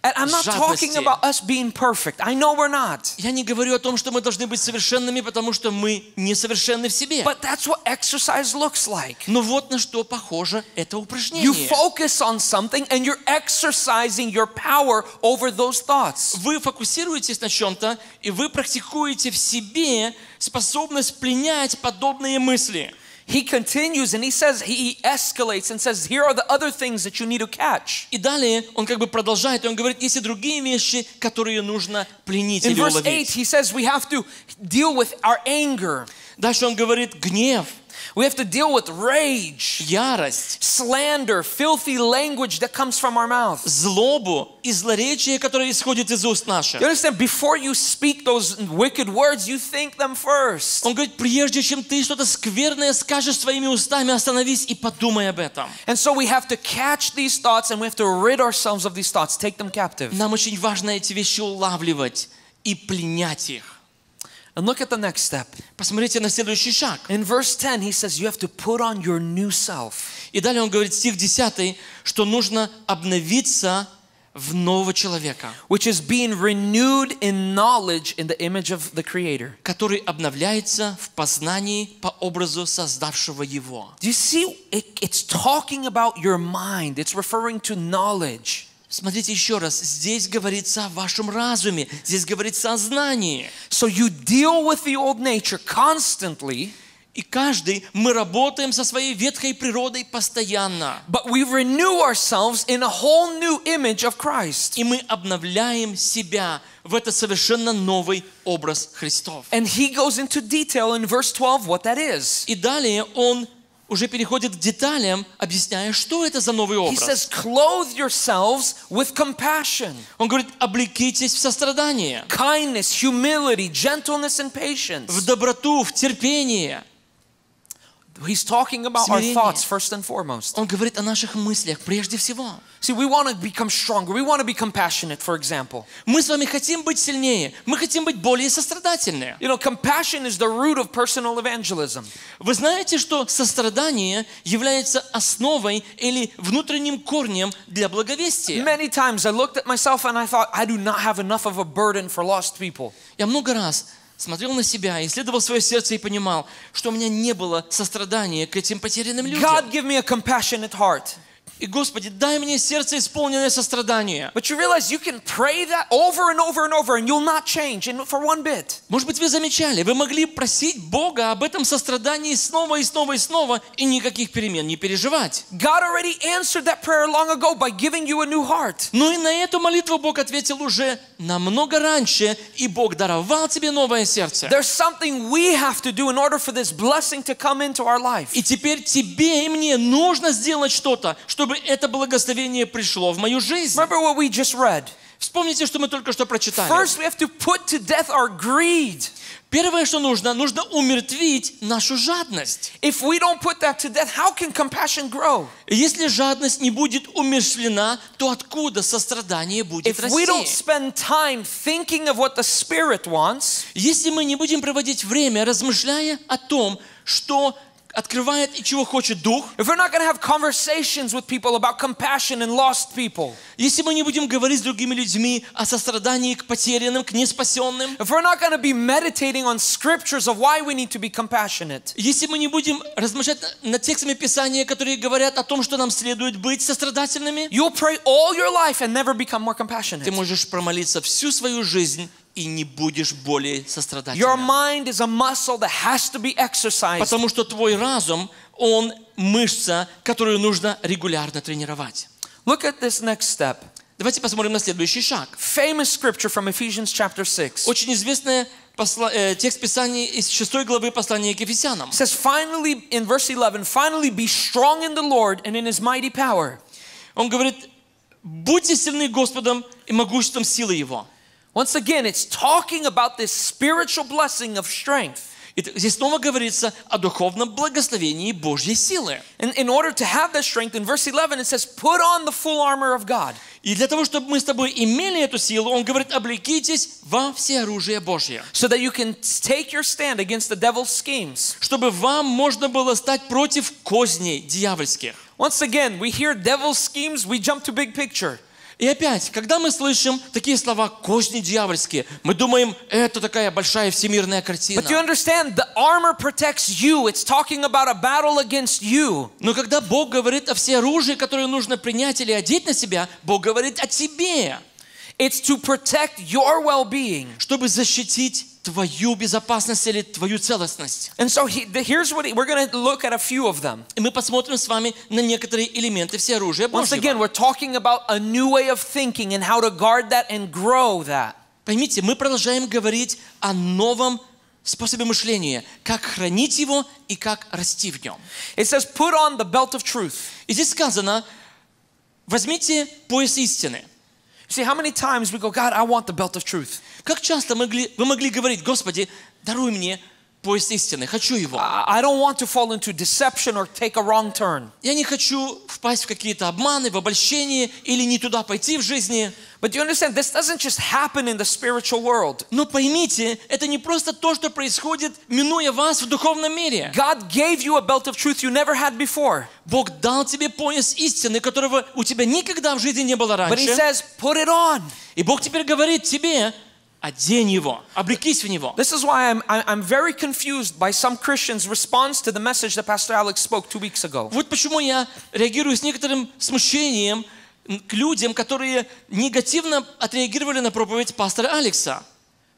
And I'm not talking Жадности. about us being perfect. I know we're not. Я не говорю о том, что мы должны быть совершенными, потому что мы несовершенны в себе. But that's what exercise looks like. Но вот на что похоже это You упражнение. focus on something and you're exercising your power over those thoughts. Вы фокусируетесь на чем-то, и вы практикуете в себе способность пленять подобные мысли. He continues and he says, he escalates and says, here are the other things that you need to catch. И далее он как бы продолжает, и он говорит, есть и другие вещи, которые нужно пленить In или verse 8, уловить. he says we have to deal with our anger. Дальше он говорит, гнев, We have to deal with rage, ярость, slander, filthy language that comes from our mouth. злобу и злоречие, которое исходит из уст наших. You understand? Before you speak those wicked words, you think them first. Он говорит, прежде чем ты что-то скверное скажешь своими устами, остановись и подумай об этом. And so we have to catch these thoughts and we have to rid ourselves of these thoughts, take them captive. Нам очень важно эти вещи улавливать и пленять их. And look at the next step. Посмотрите на следующий шаг. In verse 10, he says, You have to put on your new self. И далее он говорит, стих 10, что нужно обновиться в нового человека, which is being renewed in knowledge in the image of the Creator. который обновляется в познании по образу создавшего его. Do you see? It, it's talking about your mind, it's referring to knowledge. Смотрите еще раз, здесь говорится о вашем разуме, здесь говорится о знании. So you deal with the old nature constantly, И каждый, мы работаем со своей ветхой природой постоянно. but we renew ourselves in a whole new image of Christ. И мы обновляем себя в это совершенно новый образ Христов. And he goes into detail in verse 12 what that is. И далее он уже переходит к деталям, объясняя, что это за новый He образ. says, Clothe yourselves with compassion, Он говорит, облекитесь в сострадание, kindness, humility, gentleness, and в patience. доброту, в терпение. He's talking about our Смирение. thoughts first and foremost. Он говорит о наших мыслях прежде всего. See, we want to become stronger. We want to be compassionate, for example. Мы с вами хотим быть сильнее, мы хотим быть более сострадательные. You know, compassion is the root of personal evangelism. Вы знаете, что сострадание является основой или внутренним корнем для благовестия? Many times I looked at myself and I thought, I do not have enough of a burden for lost people. Я много раз смотрел на себя, исследовал свое сердце и понимал, что у меня не было сострадания к этим потерянным людям. God, give me a compassionate heart. И, Господи, дай мне сердце, исполненное сострадания. But you realize you can pray that over and over and over and you'll not change in, for one bit. Может быть, вы замечали, вы могли просить Бога об этом сострадании снова и снова и снова, и никаких перемен не переживать. God already answered that prayer long ago by giving you a new heart. Но и на эту молитву Бог ответил уже намного раньше, и Бог даровал тебе новое сердце. There's something we have to do in order for this blessing to come into our life. И теперь тебе и мне нужно сделать что-то, чтобы это благословение пришло в мою жизнь. Remember what we just read. Вспомните, что мы только что прочитали. First, we have to put to death our greed. Первое, что нужно, нужно умертвить нашу жадность. If we don't put that to death, how can compassion grow? И Если жадность не будет умершлена, то откуда сострадание будет If we don't расти? spend time thinking of what the Spirit wants, Если мы не будем проводить время, размышляя о том, что открывает и чего хочет Дух, if we're not going to have conversations with people about compassion and lost people, если мы не будем говорить с другими людьми о сострадании к потерянным, к неспасенным, if we're not going to be meditating on scriptures of why we need to be compassionate, если мы не будем размышлять над текстами Писания, которые говорят о том, что нам следует быть сострадательными, you'll pray all your life and never become more ты compassionate. можешь промолиться всю свою жизнь и не будешь более Your сострадательным. mind is a muscle that has to be exercised. Потому что твой разум, он мышца, которую нужно регулярно тренировать. Look at this next step. Давайте посмотрим на следующий шаг. Famous scripture from Ephesians chapter 6. It Очень известный посла- э, текст Писания из 6 главы послания к Ефесянам. says, finally, in verse 11, finally be strong in the Lord and in his mighty power. Он говорит, будьте сильны Господом и могуществом силы Его. Once again, it's talking about this spiritual blessing of strength. И т- здесь снова говорится о духовном благословении Божьей силы. And in order to have that strength, in verse 11, it says, put on the full armor of God. И для того, чтобы мы с тобой имели эту силу, он говорит, облекитесь во всеоружие Божье. so that you can take your stand against the devil's schemes. Чтобы вам можно было стать против козней дьявольских. Once again, we hear devil's schemes, we jump to big picture. И опять, когда мы слышим такие слова «козни дьявольские», мы думаем, это такая большая всемирная картина. But you understand, the armor protects you. It's talking about a battle against you. Но когда Бог говорит о всеоружии, которое нужно принять или одеть на себя, Бог говорит о тебе, It's to protect your well being. чтобы защитить твою безопасность или твою целостность. And so he, here's what he, we're going to look at a few of them. И мы посмотрим с вами на некоторые элементы всеоружия Once Божьего. again, we're talking about a new way of thinking and how to guard that and grow that. Поймите, мы продолжаем говорить о новом способе мышления, как хранить его и как расти в нем. It says, put on the belt of truth. И здесь сказано, возьмите пояс истины. See, how many times we go, God, I want the belt of truth. Как часто могли, вы могли говорить, Господи, даруй мне пояс истины, хочу его. I don't want to fall into deception or take a wrong turn. Я не хочу впасть в какие-то обманы, в обольщение или не туда пойти в жизни. But you understand, this doesn't just happen in the spiritual world. Но поймите, это не просто то, что происходит, минуя вас в духовном мире. God gave you a belt of truth you never had before. Бог дал тебе пояс истины, которого у тебя никогда в жизни не было But He раньше. says, put it on. И Бог теперь говорит тебе, одень его, облекись в него. This is why I'm, I- I'm very confused by some Christians' response to the message that Pastor Alex spoke two weeks ago. Вот почему я реагирую с некоторым смущением к людям, которые негативно отреагировали на проповедь пастора Алекса.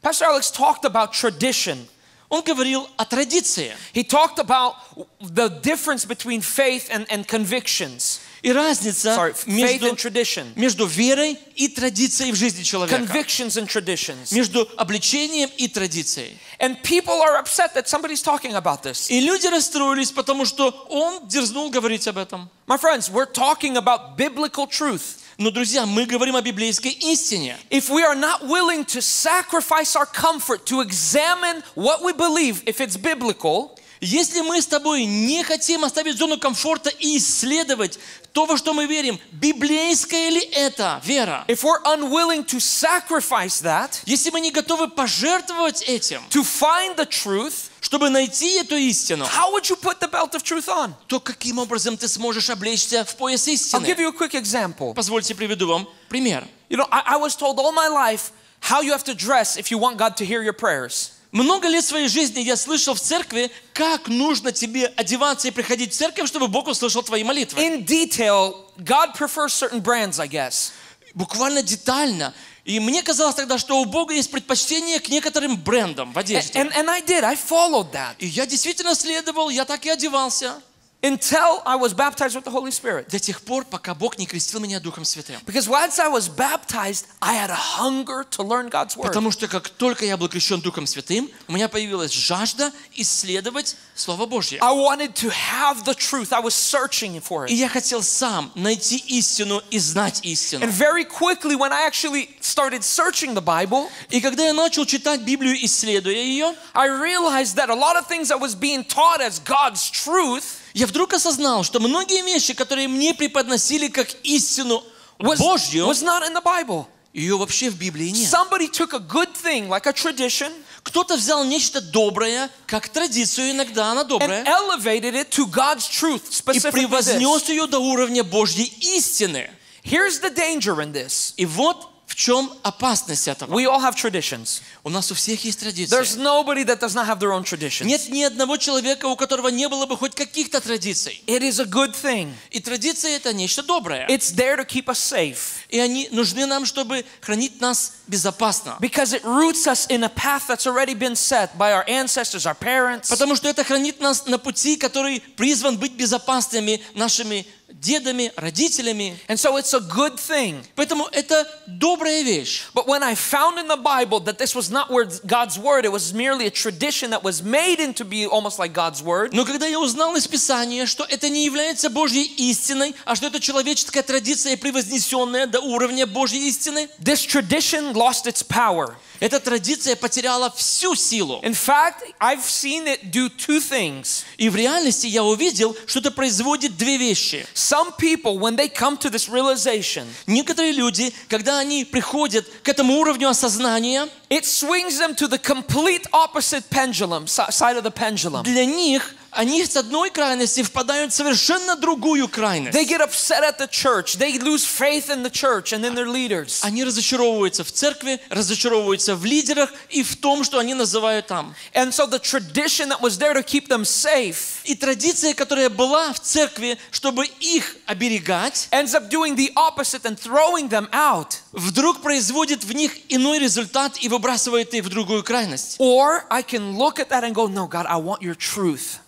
Pastor Alex talked about tradition. Он говорил о традиции He talked about the difference between faith and, and convictions. и разница Sorry, faith между, and tradition. между верой и традицией в жизни человека. Convictions and traditions. Между обличением и традицией. And people are upset that somebody's talking about this. И люди расстроились, потому что он дерзнул говорить об этом. My friends, we're talking about biblical truth. Но, друзья, мы говорим о библейской истине. If we are not willing to sacrifice our comfort to examine what we believe, if it's biblical, Если мы с тобой не хотим оставить зону комфорта и исследовать то, во что мы верим, библейская ли это вера? if we're unwilling to sacrifice that, Если мы не готовы пожертвовать этим, to find the truth, чтобы найти эту истину, how would you put the belt of truth on? то каким образом ты сможешь облечься в пояс I'll истины? give you a quick example. Позвольте приведу вам пример. You know, I, I was told all my life how you have to dress if you want God to hear your prayers. Много лет своей жизни я слышал в церкви, как нужно тебе одеваться и приходить в церковь, чтобы Бог услышал твои молитвы. In detail, God prefers certain brands, I guess. Буквально детально. И мне казалось тогда, что у Бога есть предпочтение к некоторым брендам в одежде. And, and I did, I followed that И я действительно следовал, я так и одевался. until I was baptized with the Holy Spirit. До тех пор, пока Бог не крестил меня Духом Святым. Because once I was baptized, I had a hunger to learn God's Word. Потому что как только я был крещен Духом Святым, у меня появилась жажда исследовать Слово Божье. I wanted to have the truth. I was searching for И it. я хотел сам найти истину и знать истину. And very quickly, when I actually started searching the Bible, И когда я начал читать Библию, исследуя ее, I realized that a lot of things that was being taught as God's truth я вдруг осознал, что многие вещи, которые мне преподносили как истину was, Божью, was not in the Bible. ее вообще в Библии нет. Somebody took a good thing, like a tradition, Кто-то взял нечто доброе, как традицию, иногда она and добрая, elevated it to God's truth, и specifically this. превознес ее до уровня Божьей истины. Here's the danger in this. И вот в чем опасность этого. We all have traditions. У нас у всех есть традиции. There's nobody that does not have their own traditions. Нет ни одного человека, у которого не было бы хоть каких-то традиций. It is a good thing. И традиции это нечто доброе. It's there to keep us safe И они нужны нам, чтобы хранить нас безопасно. because it roots us in a path that's already been set by our ancestors, our parents. Потому что это хранит нас на пути, который призван быть безопасными нашими дедами, родителями. And so it's a good thing. Поэтому это добрая вещь. But when I found in the Bible that this was not word, God's word, it was merely a tradition that was made into be almost like God's word, Но когда я узнал из Писания, что это не является Божьей истиной, а что это человеческая традиция, превознесенная до уровня Божьей истины, this tradition lost its power. Эта традиция потеряла всю силу. In fact, I've seen it do two things. И в реальности я увидел, что это производит две вещи. Some people, when they come to this realization, Некоторые люди, когда они приходят к этому уровню осознания, it swings them to the complete opposite pendulum, si- side of the pendulum. для них они с одной крайности впадают в совершенно другую крайность. They get upset at the church. They lose faith in the church and in their leaders. Они разочаровываются в церкви, разочаровываются в лидерах и в том, что они называют там. And so the tradition that was there to keep them safe И традиция, которая была в церкви, чтобы их оберегать, ends up doing the opposite and throwing them out. вдруг производит в них иной результат и выбрасывает их в другую крайность. Or I can look at that and go, No, God, I want your truth.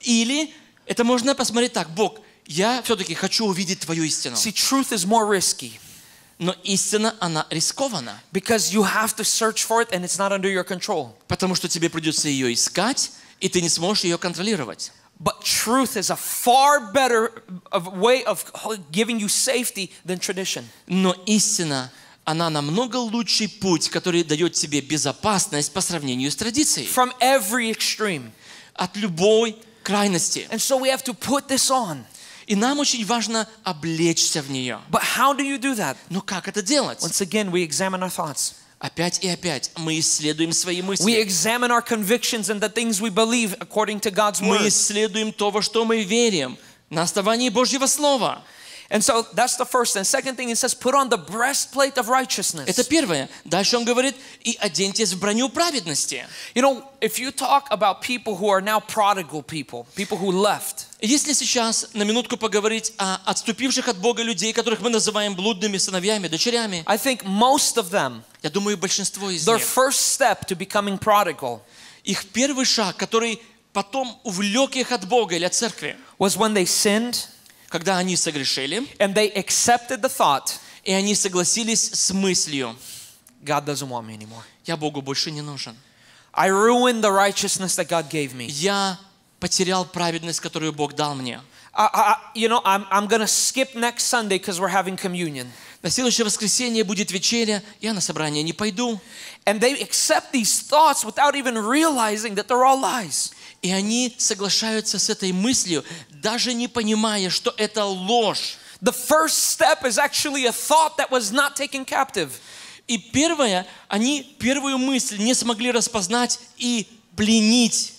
Или это можно посмотреть так, Бог, я все-таки хочу увидеть Твою истину. See, truth is more risky Но истина, она рискована, because you have to search for it and it's not under your control. потому что тебе придется ее искать, и ты не сможешь ее контролировать. But truth is a far better of way of giving you safety than tradition. Но истина, она намного лучший путь, который дает тебе безопасность по сравнению с традицией. From every extreme. От любой крайности. And so we have to put this on. И нам очень важно облечься в нее. But how do you do that? Но как это делать? Once again, we examine our thoughts. Опять и опять мы исследуем свои We мысли. examine our convictions and the things we believe according to God's Мы word. исследуем то, во что мы верим, на основании Божьего Слова. And so that's the first. And second thing, it says, put on the breastplate of righteousness. Это первое. Дальше он говорит, и оденьтесь в броню праведности. You know, if you talk about people who are now prodigal people, people who left, Если сейчас на минутку поговорить о отступивших от Бога людей, которых мы называем блудными сыновьями, дочерями, I think most of them, я думаю, большинство из their них, first step to becoming prodigal их первый шаг, который потом увлек их от Бога или от церкви, was when they sinned когда они согрешили, and they accepted the thought, и они согласились с мыслью, God doesn't want me anymore. я Богу больше не нужен. I ruined the righteousness that God gave me. Я потерял праведность, которую Бог дал мне. I, I, you know, I'm, I'm going to skip next Sunday because we're having communion. На следующее воскресенье будет вечеря, я на собрание не пойду. And they accept these thoughts without even realizing that they're all lies. И они соглашаются с этой мыслью, даже не понимая, что это ложь. The first step is actually a thought that was not taken captive. И первое, они первую мысль не смогли распознать и пленить.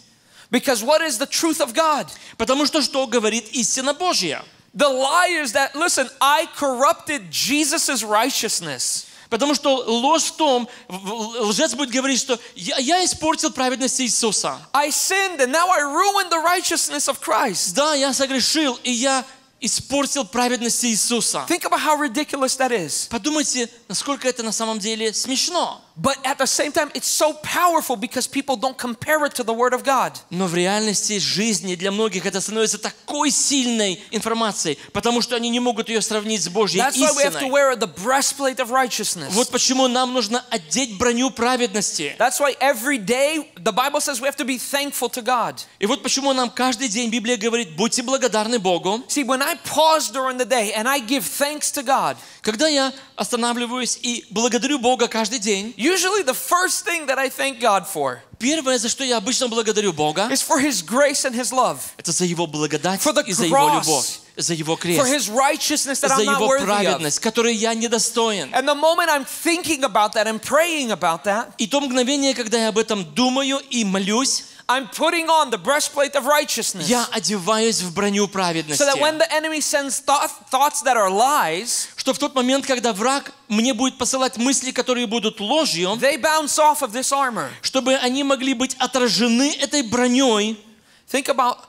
Because what is the truth of God? Потому что что говорит истина Божья? The lie is that, listen, I corrupted Jesus' righteousness. Потому что ложь в том, лжец будет говорить, что я, я испортил праведность Иисуса. I sinned and now I ruined the righteousness of Christ. Да, я согрешил, и я испортил праведность Иисуса. Think about how ridiculous that is. Подумайте, насколько это на самом деле смешно. But at the same time, it's so powerful because people don't compare it to the Word of God. Но в реальности жизни для многих это становится такой сильной информацией, потому что они не могут ее сравнить с Божьей That's why we have to истиной. wear the breastplate of righteousness. Вот почему нам нужно одеть броню праведности. That's why every day the Bible says we have to be thankful to God. И вот почему нам каждый день Библия говорит, будьте благодарны Богу. See, when I pause during the day and I give thanks to God, Когда я останавливаюсь и благодарю Бога каждый день, usually the first thing that I thank God for первое, за что я обычно благодарю Бога, is for His grace and His love, это за Его благодать For the и за Его cross. любовь, за Его for крест, His righteousness that за I'm not Его worthy of. праведность, которой я недостоин. And the moment I'm thinking about that and praying about that, И то мгновение, когда я об этом думаю и молюсь, I'm putting on the breastplate of righteousness. я одеваюсь в броню So that праведности. when the enemy sends thought, thoughts that are lies, Что в тот момент, когда враг мне будет посылать мысли, которые будут ложью, they bounce off of this armor. чтобы они могли быть отражены этой броней. Think about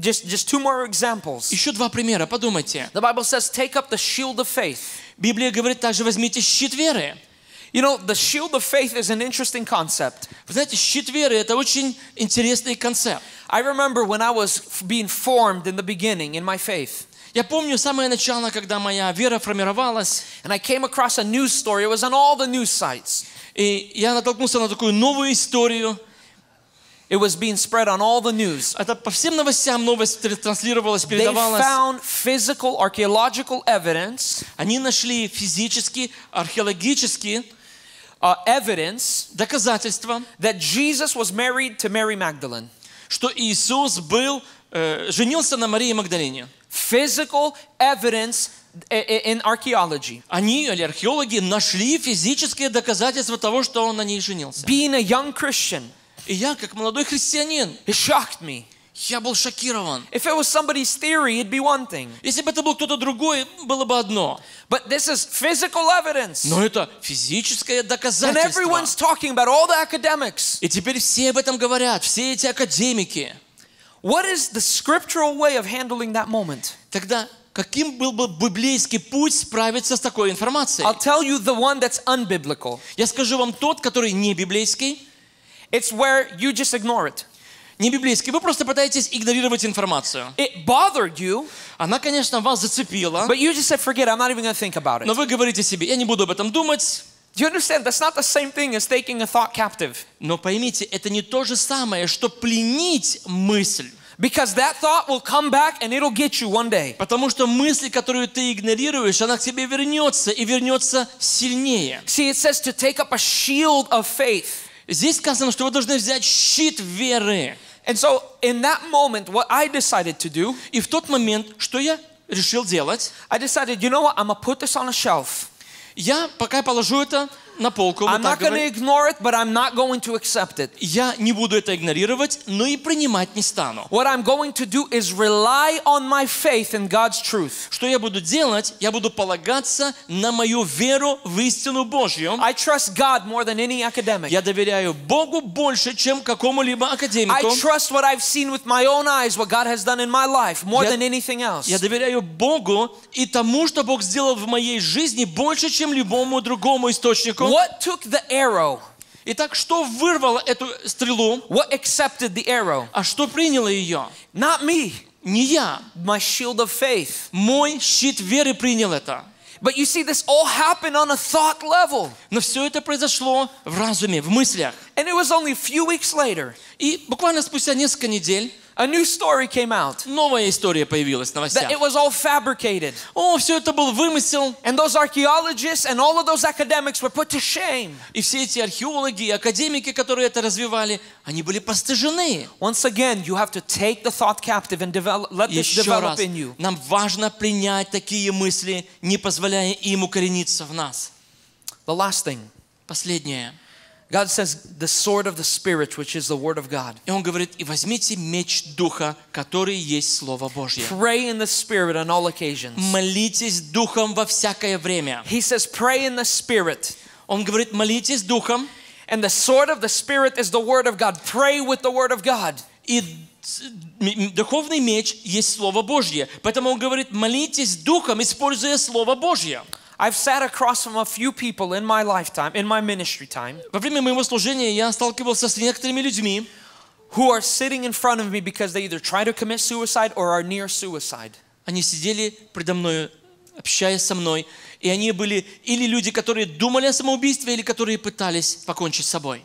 just, just two more examples. Еще два примера, подумайте. The Bible says, take up the shield of faith. Библия говорит также, возьмите щит веры. You know, the shield of faith is an interesting concept. Вы знаете, щит веры – это очень интересный концепт. I remember when I was f- being formed in the beginning in my faith, Я помню самое начало, когда моя вера формировалась, and I came across a news story. It was on all the news sites. и я натолкнулся на такую новую историю. It was being spread on all the news. Это по всем новостям новость тр- транслировалась, They передавалась. found physical, archaeological evidence, Они нашли физически, археологически uh, evidence доказательства, that Jesus was married to Mary Magdalene. что Иисус был, э, женился на Марии Магдалине. Physical evidence i- i- in archaeology. Они, или археологи, нашли физические доказательства того, что он на ней женился. Being a young Christian, И я, как молодой христианин, it shocked me. Я был шокирован. If it was somebody's theory, it'd be one thing. Если бы это был кто-то другой, было бы одно. But this is physical evidence. Но это физическое And доказательство. everyone's talking about all the academics. И теперь все об этом говорят, все эти академики. What is the scriptural way of handling that moment? Тогда каким был бы библейский путь справиться с такой информацией? I'll tell you the one that's unbiblical. Я скажу вам тот, который не библейский. It's where you just ignore it. Не библейский. Вы просто пытаетесь игнорировать информацию. It bothered you, Она, конечно, вас зацепила, but you just said, forget, I'm not even going to think about но it. вы говорите себе, я не буду об этом думать. Do you understand? That's not the same thing as taking a thought captive. Но поймите, это не то же самое, что пленить мысль. Because that thought will come back and it'll get you one day. Потому что мысль, которую ты игнорируешь, она к тебе вернется и вернется сильнее. See, it says to take up a shield of faith. Здесь сказано, что вы должны взять щит веры. And so, in that moment, what I decided to do, И в тот момент, что я решил делать, I decided, you know what? I'm going to put this on a shelf. я пока положу это на полку, I'm not going to ignore it, but I'm not going to accept it. я не буду это игнорировать, но и принимать не стану. What I'm going to do is rely on my faith in God's truth. Что я буду делать? Я буду полагаться на мою веру в истину Божью. I trust God more than any academic. Я доверяю Богу больше, чем какому-либо I академику. trust what I've seen with my own eyes, what God has done in my life, more Я- than anything else. Я доверяю Богу и тому, что Бог сделал в моей жизни больше, чем любому другому источнику. What took the arrow? Итак, что вырвало эту стрелу, What accepted the arrow? а что приняло ее? Not me, Не я. my shield of faith. Мой щит веры принял это. But you see, this all happened on a thought level. Но все это произошло в разуме, в мыслях. And it was only a few weeks later И буквально спустя несколько недель a new story came out Новая история появилась в that новостях. it was all fabricated. О, все это был вымысел. And those archaeologists and all of those academics were put to shame. И все эти археологи и академики, которые это развивали, они были постыжены. Once again, you have to take the thought captive and develop, let this Еще develop раз, in you. нам важно принять такие мысли, не позволяя им укорениться в нас. The last thing, Последнее. God says, the sword of the Spirit, which is the Word of God. И он говорит, и возьмите меч Духа, который есть Слово Божье. Pray in the Spirit on all occasions. Молитесь Духом во всякое время. He says, pray in the Spirit. Он говорит, молитесь Духом, And the sword of the Spirit is the Word of God. Pray with the Word of God. и ц- м- м- духовный меч есть Слово Божье. Поэтому он говорит, молитесь Духом, используя Слово Божье. I've sat across from a few people in my lifetime, in my ministry time, Во время моего служения я сталкивался с некоторыми людьми, who are sitting in front of me because they either try to commit suicide or are near suicide. они сидели предо мной, общаясь со мной, и они были или люди, которые думали о самоубийстве, или которые пытались покончить с собой.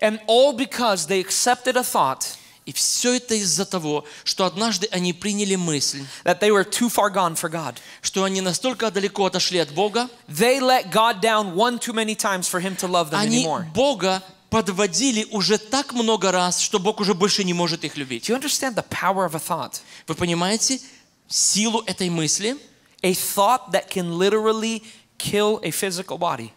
And all because they accepted a thought И все это из-за того, что однажды они приняли мысль, that they were too far gone for God. что они настолько далеко отошли от Бога, They let God down one too many times for Him to love them они anymore. Бога подводили уже так много раз, что Бог уже больше не может их любить. Do you understand the power of a thought? Вы понимаете силу этой мысли? A thought that can literally kill a physical body.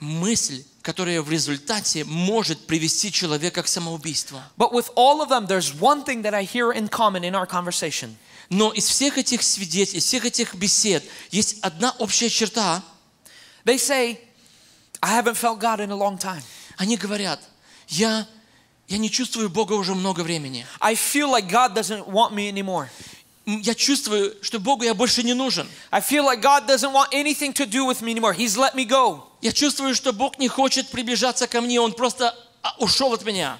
Мысль, которая в результате может привести человека к самоубийству. But with all of them, there's one thing that I hear in common in our conversation. Но из всех этих свидетельств, из всех этих бесед есть одна общая черта. They say, I haven't felt God in a long time. Они говорят, я, я не чувствую Бога уже много времени. I feel like God doesn't want me anymore. Я чувствую, что Богу я больше не нужен. I feel like God doesn't want anything to do with me anymore. He's let me go. Я чувствую, что Бог не хочет приближаться ко мне, Он просто а, ушел от меня.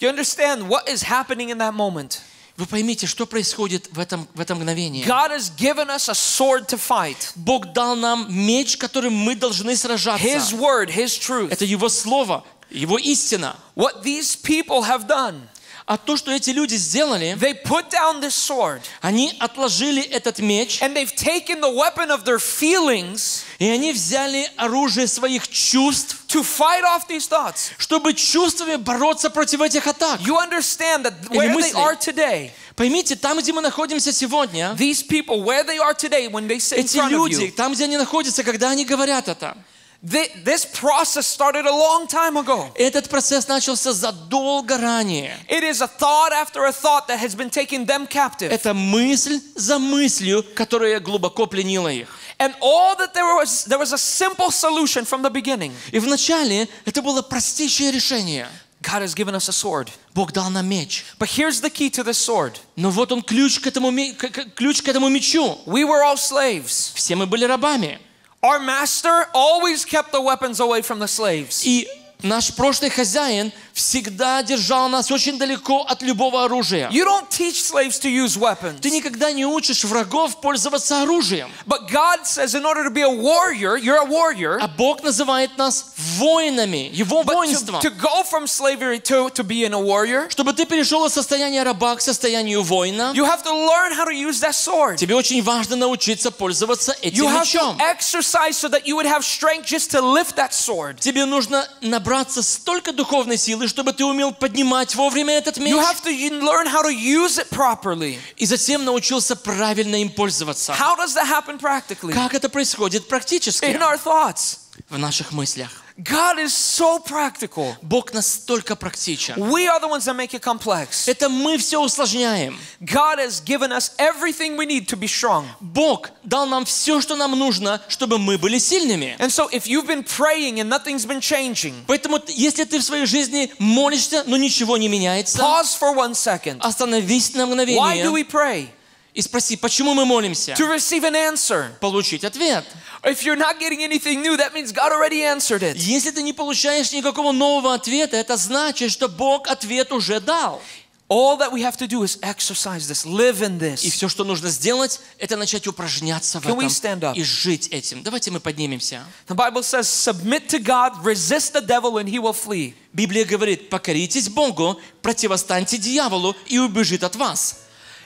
Do you understand what is happening in that moment? Вы поймите, что происходит в этом, в это мгновение. God has given us a sword to fight. Бог дал нам меч, которым мы должны сражаться. His word, His truth. Это Его Слово, Его истина. What these people have done, А то, что эти люди сделали, they put down this sword они отложили этот меч, and they've taken the weapon of their feelings и они взяли оружие своих чувств, to fight off these thoughts. чтобы чувствами бороться против этих атак. You understand that where they are today, Поймите, там, где мы находимся сегодня, these people, where they are today when they sit эти люди, там, где они находятся, когда они говорят это, this process started a long time ago. этот процесс начался задолго ранее. It is a thought after a thought that has been taking them captive. Это мысль за мыслью, которая глубоко пленила их. And all that there was, there was a simple solution from the beginning. И вначале это было простейшее решение. God has given us a sword. Бог дал нам меч. But here's the key to this sword. Но вот он ключ к этому, ме- к- к- ключ к этому мечу. We were all slaves. Все мы были рабами. Our master always kept the weapons away from the slaves. И наш прошлый хозяин всегда держал нас очень далеко от любого оружия. You don't teach slaves to use weapons. Ты никогда не учишь врагов пользоваться оружием. But God says in order to be a warrior, you're a warrior. А Бог называет нас воинами, Его But воинством. to, to go from slavery to, to being a warrior, Чтобы ты перешел от состояния раба к состоянию воина, you have to learn how to use that sword. тебе очень важно научиться пользоваться You этим have мечом. to exercise so that you would have strength just to lift that sword. Тебе нужно набраться столько духовной силы, чтобы ты умел поднимать вовремя этот меч, You have to learn how to use it properly. и затем научился правильно им пользоваться. How does that happen practically? Как это происходит практически In our thoughts. в наших мыслях? God is so practical. Бог настолько практичен. We are the ones that make it complex. Это мы все усложняем. God has given us everything we need to be strong. Бог дал нам все, что нам нужно, чтобы мы были сильными. And so if you've been praying and nothing's been changing, Поэтому, т- если ты в своей жизни молишься, но ничего не меняется, pause for one second. остановись на Why do мгновение we pray? И спроси, почему мы молимся? To receive an answer. Получить ответ. If you're not getting anything new, that means God already answered it. Если ты не получаешь никакого нового ответа, это значит, что Бог ответ уже дал. All that we have to do is exercise this, live in И this. все, что нужно сделать, это начать упражняться в Can we stand этом up? и жить этим. Давайте мы поднимемся. The Bible says, submit to God, resist the devil, and he will flee. Библия говорит, покоритесь Богу, противостаньте дьяволу и убежит от вас.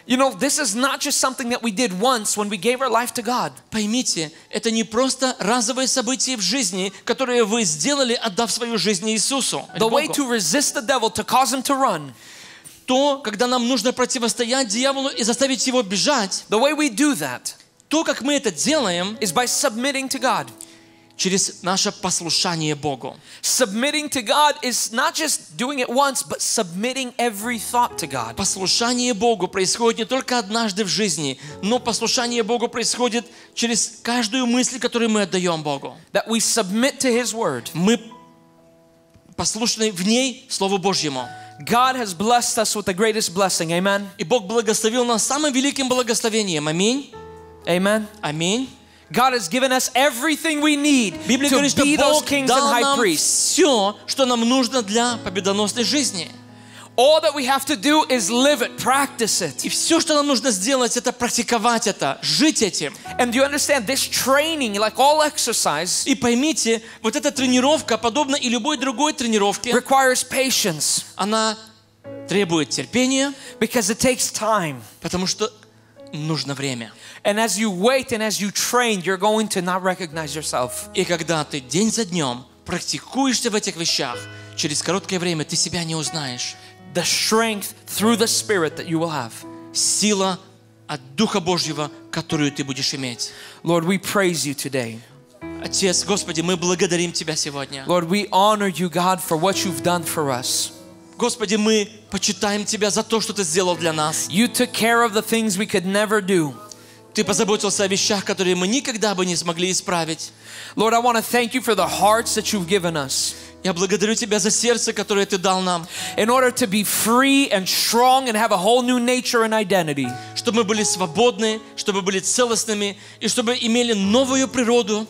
You know, this is not just something that we did once when we gave our life to God. Поймите, это не просто разовое событие в жизни, которое вы сделали, отдав свою жизнь Иисусу. The way Богу. to resist the devil, to cause him to run, То, когда нам нужно противостоять дьяволу и заставить его бежать, the way we do that то, как мы это делаем, is by submitting to God. Через наше послушание Богу. Submitting to God is not just doing it once, but submitting every thought to God. Послушание Богу происходит не только однажды в жизни, но послушание Богу происходит через каждую мысль, которую мы отдаем Богу. That we submit to His Word. Мы послушны в ней Слову Божьему. God has blessed us with the greatest blessing. Amen. И Бог благословил нас самым великим благословением. Аминь. Amen. Аминь. God has given us everything we need Библия to говорит, что be those Бог kings and дал high нам priests. все, что нам нужно для победоносной жизни. All that we have to do is live it, practice it. И все, что нам нужно сделать, это практиковать это, жить этим. And you understand this training, like all exercise, И поймите, вот эта тренировка, подобно и любой другой тренировке, requires patience она требует терпения, because it takes time. потому что нужно время. And as you wait and as you train, you're going to not recognize yourself. И когда ты день за днем практикуешься в этих вещах, через короткое время ты себя не узнаешь. The strength through the Spirit that you will have. Сила от Духа Божьего, которую ты будешь иметь. Lord, we praise you today. Отец, Господи, мы благодарим Тебя сегодня. Lord, we honor you, God, for what you've done for us. Господи, мы почитаем Тебя за то, что Ты сделал для нас. You took care of the things we could never do. Ты позаботился о вещах, которые мы никогда бы не смогли исправить. Lord, I want to thank you for the hearts that you've given us. Я благодарю Тебя за сердце, которое Ты дал нам, In order to be free and strong and have a whole new nature and identity. чтобы мы были свободны, чтобы были целостными и чтобы имели новую природу.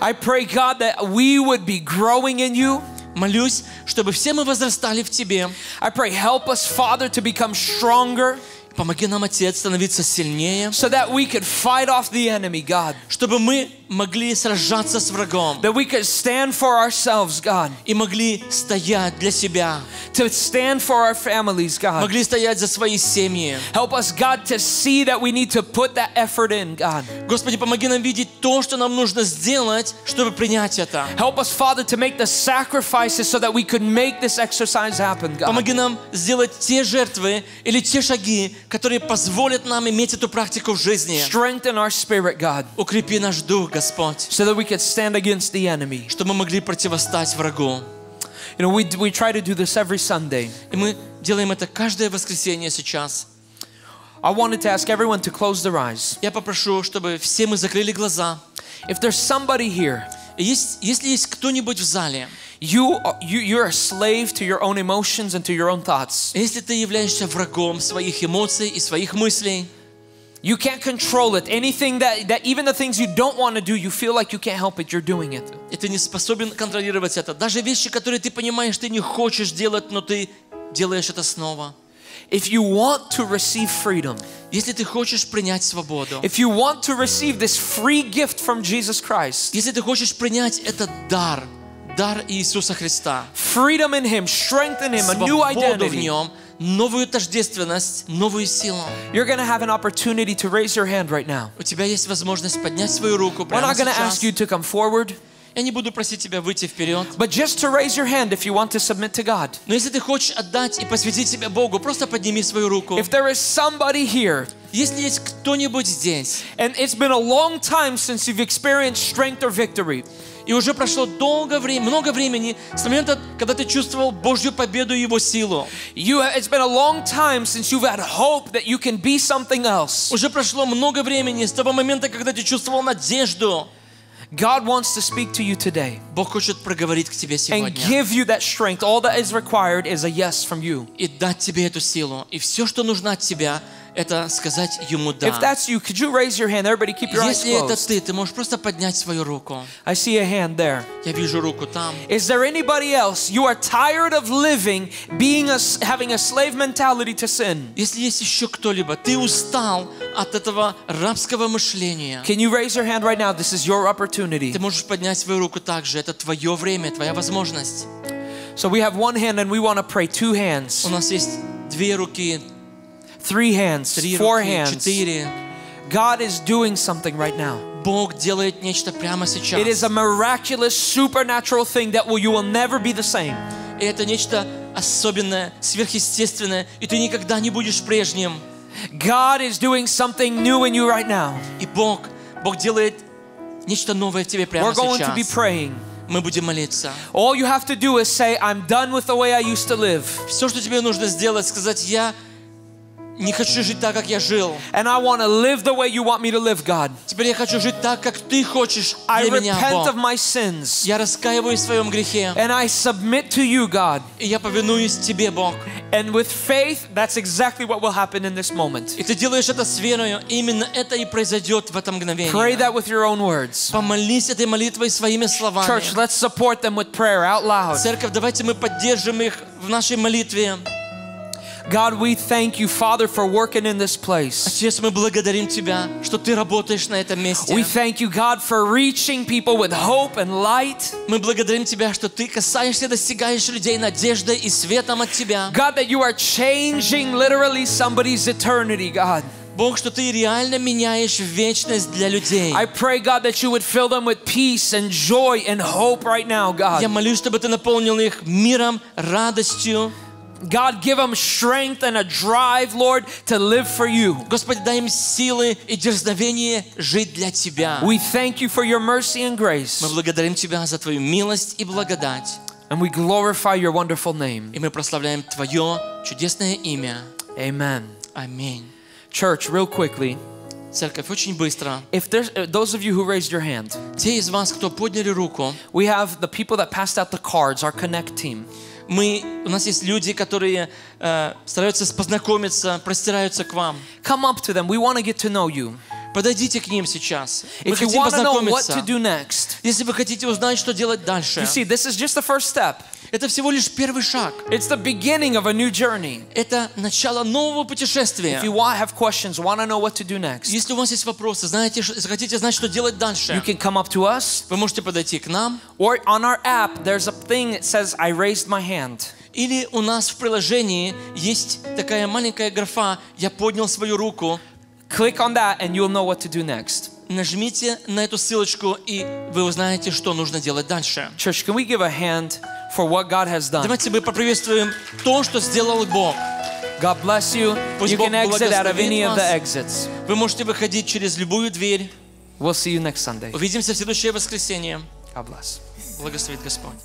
I pray, God, that we would be growing in you. Молюсь, чтобы все мы возрастали в Тебе. I pray, help us, Father, to become stronger Помоги нам, Отец, становиться сильнее, so that we could fight off the enemy, God. чтобы мы могли сражаться с врагом That we could stand for ourselves, God. и могли стоять для себя, To stand for our families, God. могли стоять за свои семьи. Help us, God, to see that we need to put that effort in, God. Господи, помоги нам видеть то, что нам нужно сделать, чтобы принять это. Help us, Father, to make the sacrifices so that we could make this exercise happen, God. Помоги нам сделать те жертвы или те шаги, которые позволят нам иметь эту практику в жизни. Strengthen our spirit, God, Укрепи наш дух, Господь, so that we could stand against the enemy. чтобы мы могли противостать врагу. You know, we, we try to do this every Sunday. И мы делаем это каждое воскресенье сейчас. I wanted to ask everyone to close their eyes. Я попрошу, чтобы все мы закрыли глаза. If there's somebody here, И есть, если есть кто-нибудь в зале, you, you, you're a slave to your own emotions and to your own thoughts. если ты являешься врагом своих эмоций и своих мыслей, You can't control it. Anything that, that even the things you don't want to do, you feel like you can't help it, you're doing it. и ты не способен контролировать это, даже вещи, которые ты понимаешь, ты не хочешь делать, но ты делаешь это снова. If you want to receive freedom, Если ты хочешь принять свободу, if you want to receive this free gift from Jesus Christ, если ты хочешь принять этот дар, дар Иисуса Христа, freedom in Him, strength in Him, a new свободу в identity, Нем, новую тождественность, новую силу, you're going to have an opportunity to raise your hand right now. у тебя есть возможность поднять свою руку We're прямо not going to сейчас. ask you to come forward, Я не буду просить тебя выйти вперед. but just to raise your hand if you want to submit to God. Но если ты хочешь отдать и посвятить себя Богу, просто подними свою руку. If there is somebody here Если есть кто-нибудь здесь, and it's been a long time since you've experienced strength or victory, И уже прошло долго времени, много времени с момента, когда ты чувствовал Божью победу и Его силу, you it's been a long time since you've had hope that you can be something else. уже прошло много времени с того момента, когда ты чувствовал надежду, God wants to speak to you today Бог хочет проговорить к тебе and сегодня give you that strength. All that is required is a yes from you. и дать тебе эту силу. И все, что нужно от тебя, это сказать Ему If «да». that's you, could you raise your hand? Everybody keep your eyes Если это closed. ты, ты можешь просто поднять свою руку. I see a hand there. Я вижу руку там. Is there anybody else? You are tired of living, being a, having a slave mentality to sin. Если есть еще кто-либо, ты устал от этого рабского мышления, Can you raise your hand right now? This is your opportunity. ты можешь поднять свою руку также. Это твое время, твоя возможность. So we have one hand and we want to pray. Two hands, У нас есть две руки, three hands, три four руки, hands. четыре. God is doing something right now. Бог делает нечто прямо сейчас. It is a miraculous, supernatural thing that will you will never be the same. И это нечто особенное, сверхъестественное, и ты никогда не будешь прежним. God is doing something new in you right now. И Бог, Бог делает нечто новое в тебе прямо We're going to be сейчас. praying. Мы будем молиться. All you have to do is say, I'm done with the way I used to live. Все, что тебе нужно сделать, сказать, я не хочу жить так, как я жил. And I want to live the way you want me to live, God. Теперь я хочу жить так, как ты хочешь I для меня, repent of my sins. Я раскаиваюсь в своем грехе, And I submit to you, God. и я повинуюсь тебе, Бог. And with faith, that's exactly what will happen in this moment. И ты делаешь это с верою, именно это и произойдет в это Pray мгновение. that with your own words. Помолись этой молитвой своими словами. Church, let's support them with prayer out loud. Церковь, давайте мы поддержим их в нашей молитве. God, we thank you, Father, for working in this place. Отец, мы благодарим Тебя, что Ты работаешь на этом месте. We thank you, God, for reaching people with hope and light. Мы благодарим Тебя, что Ты касаешься, достигаешь людей надеждой и светом от Тебя. God, that you are changing literally somebody's eternity, God. Бог, что Ты реально меняешь вечность для людей. I pray, God, that you would fill them with peace and joy and hope right now, Я God. молюсь, чтобы Ты наполнил их миром, радостью. God, give them strength and a drive, Lord, to live for you. Господи, дай им силы и дерзновение жить для Тебя. We thank you for your mercy and grace, Мы благодарим Тебя за Твою милость и благодать. and we glorify your wonderful name. И мы прославляем Твое чудесное имя. Amen. Аминь. Church, real quickly, Церковь, очень быстро. if there's uh, those of you who raised your hand, Те из вас, кто подняли руку, we have the people that passed out the cards, our Connect team. Мы, у нас есть люди, которые э, стараются познакомиться, простираются к вам. Come up to them. We want to get to know you. Подойдите к ним сейчас. Мы If хотим to know what познакомиться. to do next, Если вы хотите узнать, что делать дальше, you see, this is just the first step. Это всего лишь первый шаг. It's the beginning of a new journey. Это начало нового путешествия. If you want, have questions, want to know what to do next, Если у вас есть вопросы, знаете, ш- хотите знать, что делать you дальше, can come up to us, вы можете подойти к нам, or on our app, there's a thing that says, I raised my hand. или у нас в приложении есть такая маленькая графа «Я поднял свою руку». Click on that, and you'll know what to do next. Нажмите на эту ссылочку, и вы узнаете, что нужно делать дальше. Church, can we give a hand for what God has done? Давайте мы поприветствуем то, что сделал Бог. God bless you. Пусть You can Бог exit out of any of the exits. Вы можете выходить через любую дверь. We'll see you next Sunday. Увидимся в следующее воскресенье. God bless. Благословит Господь.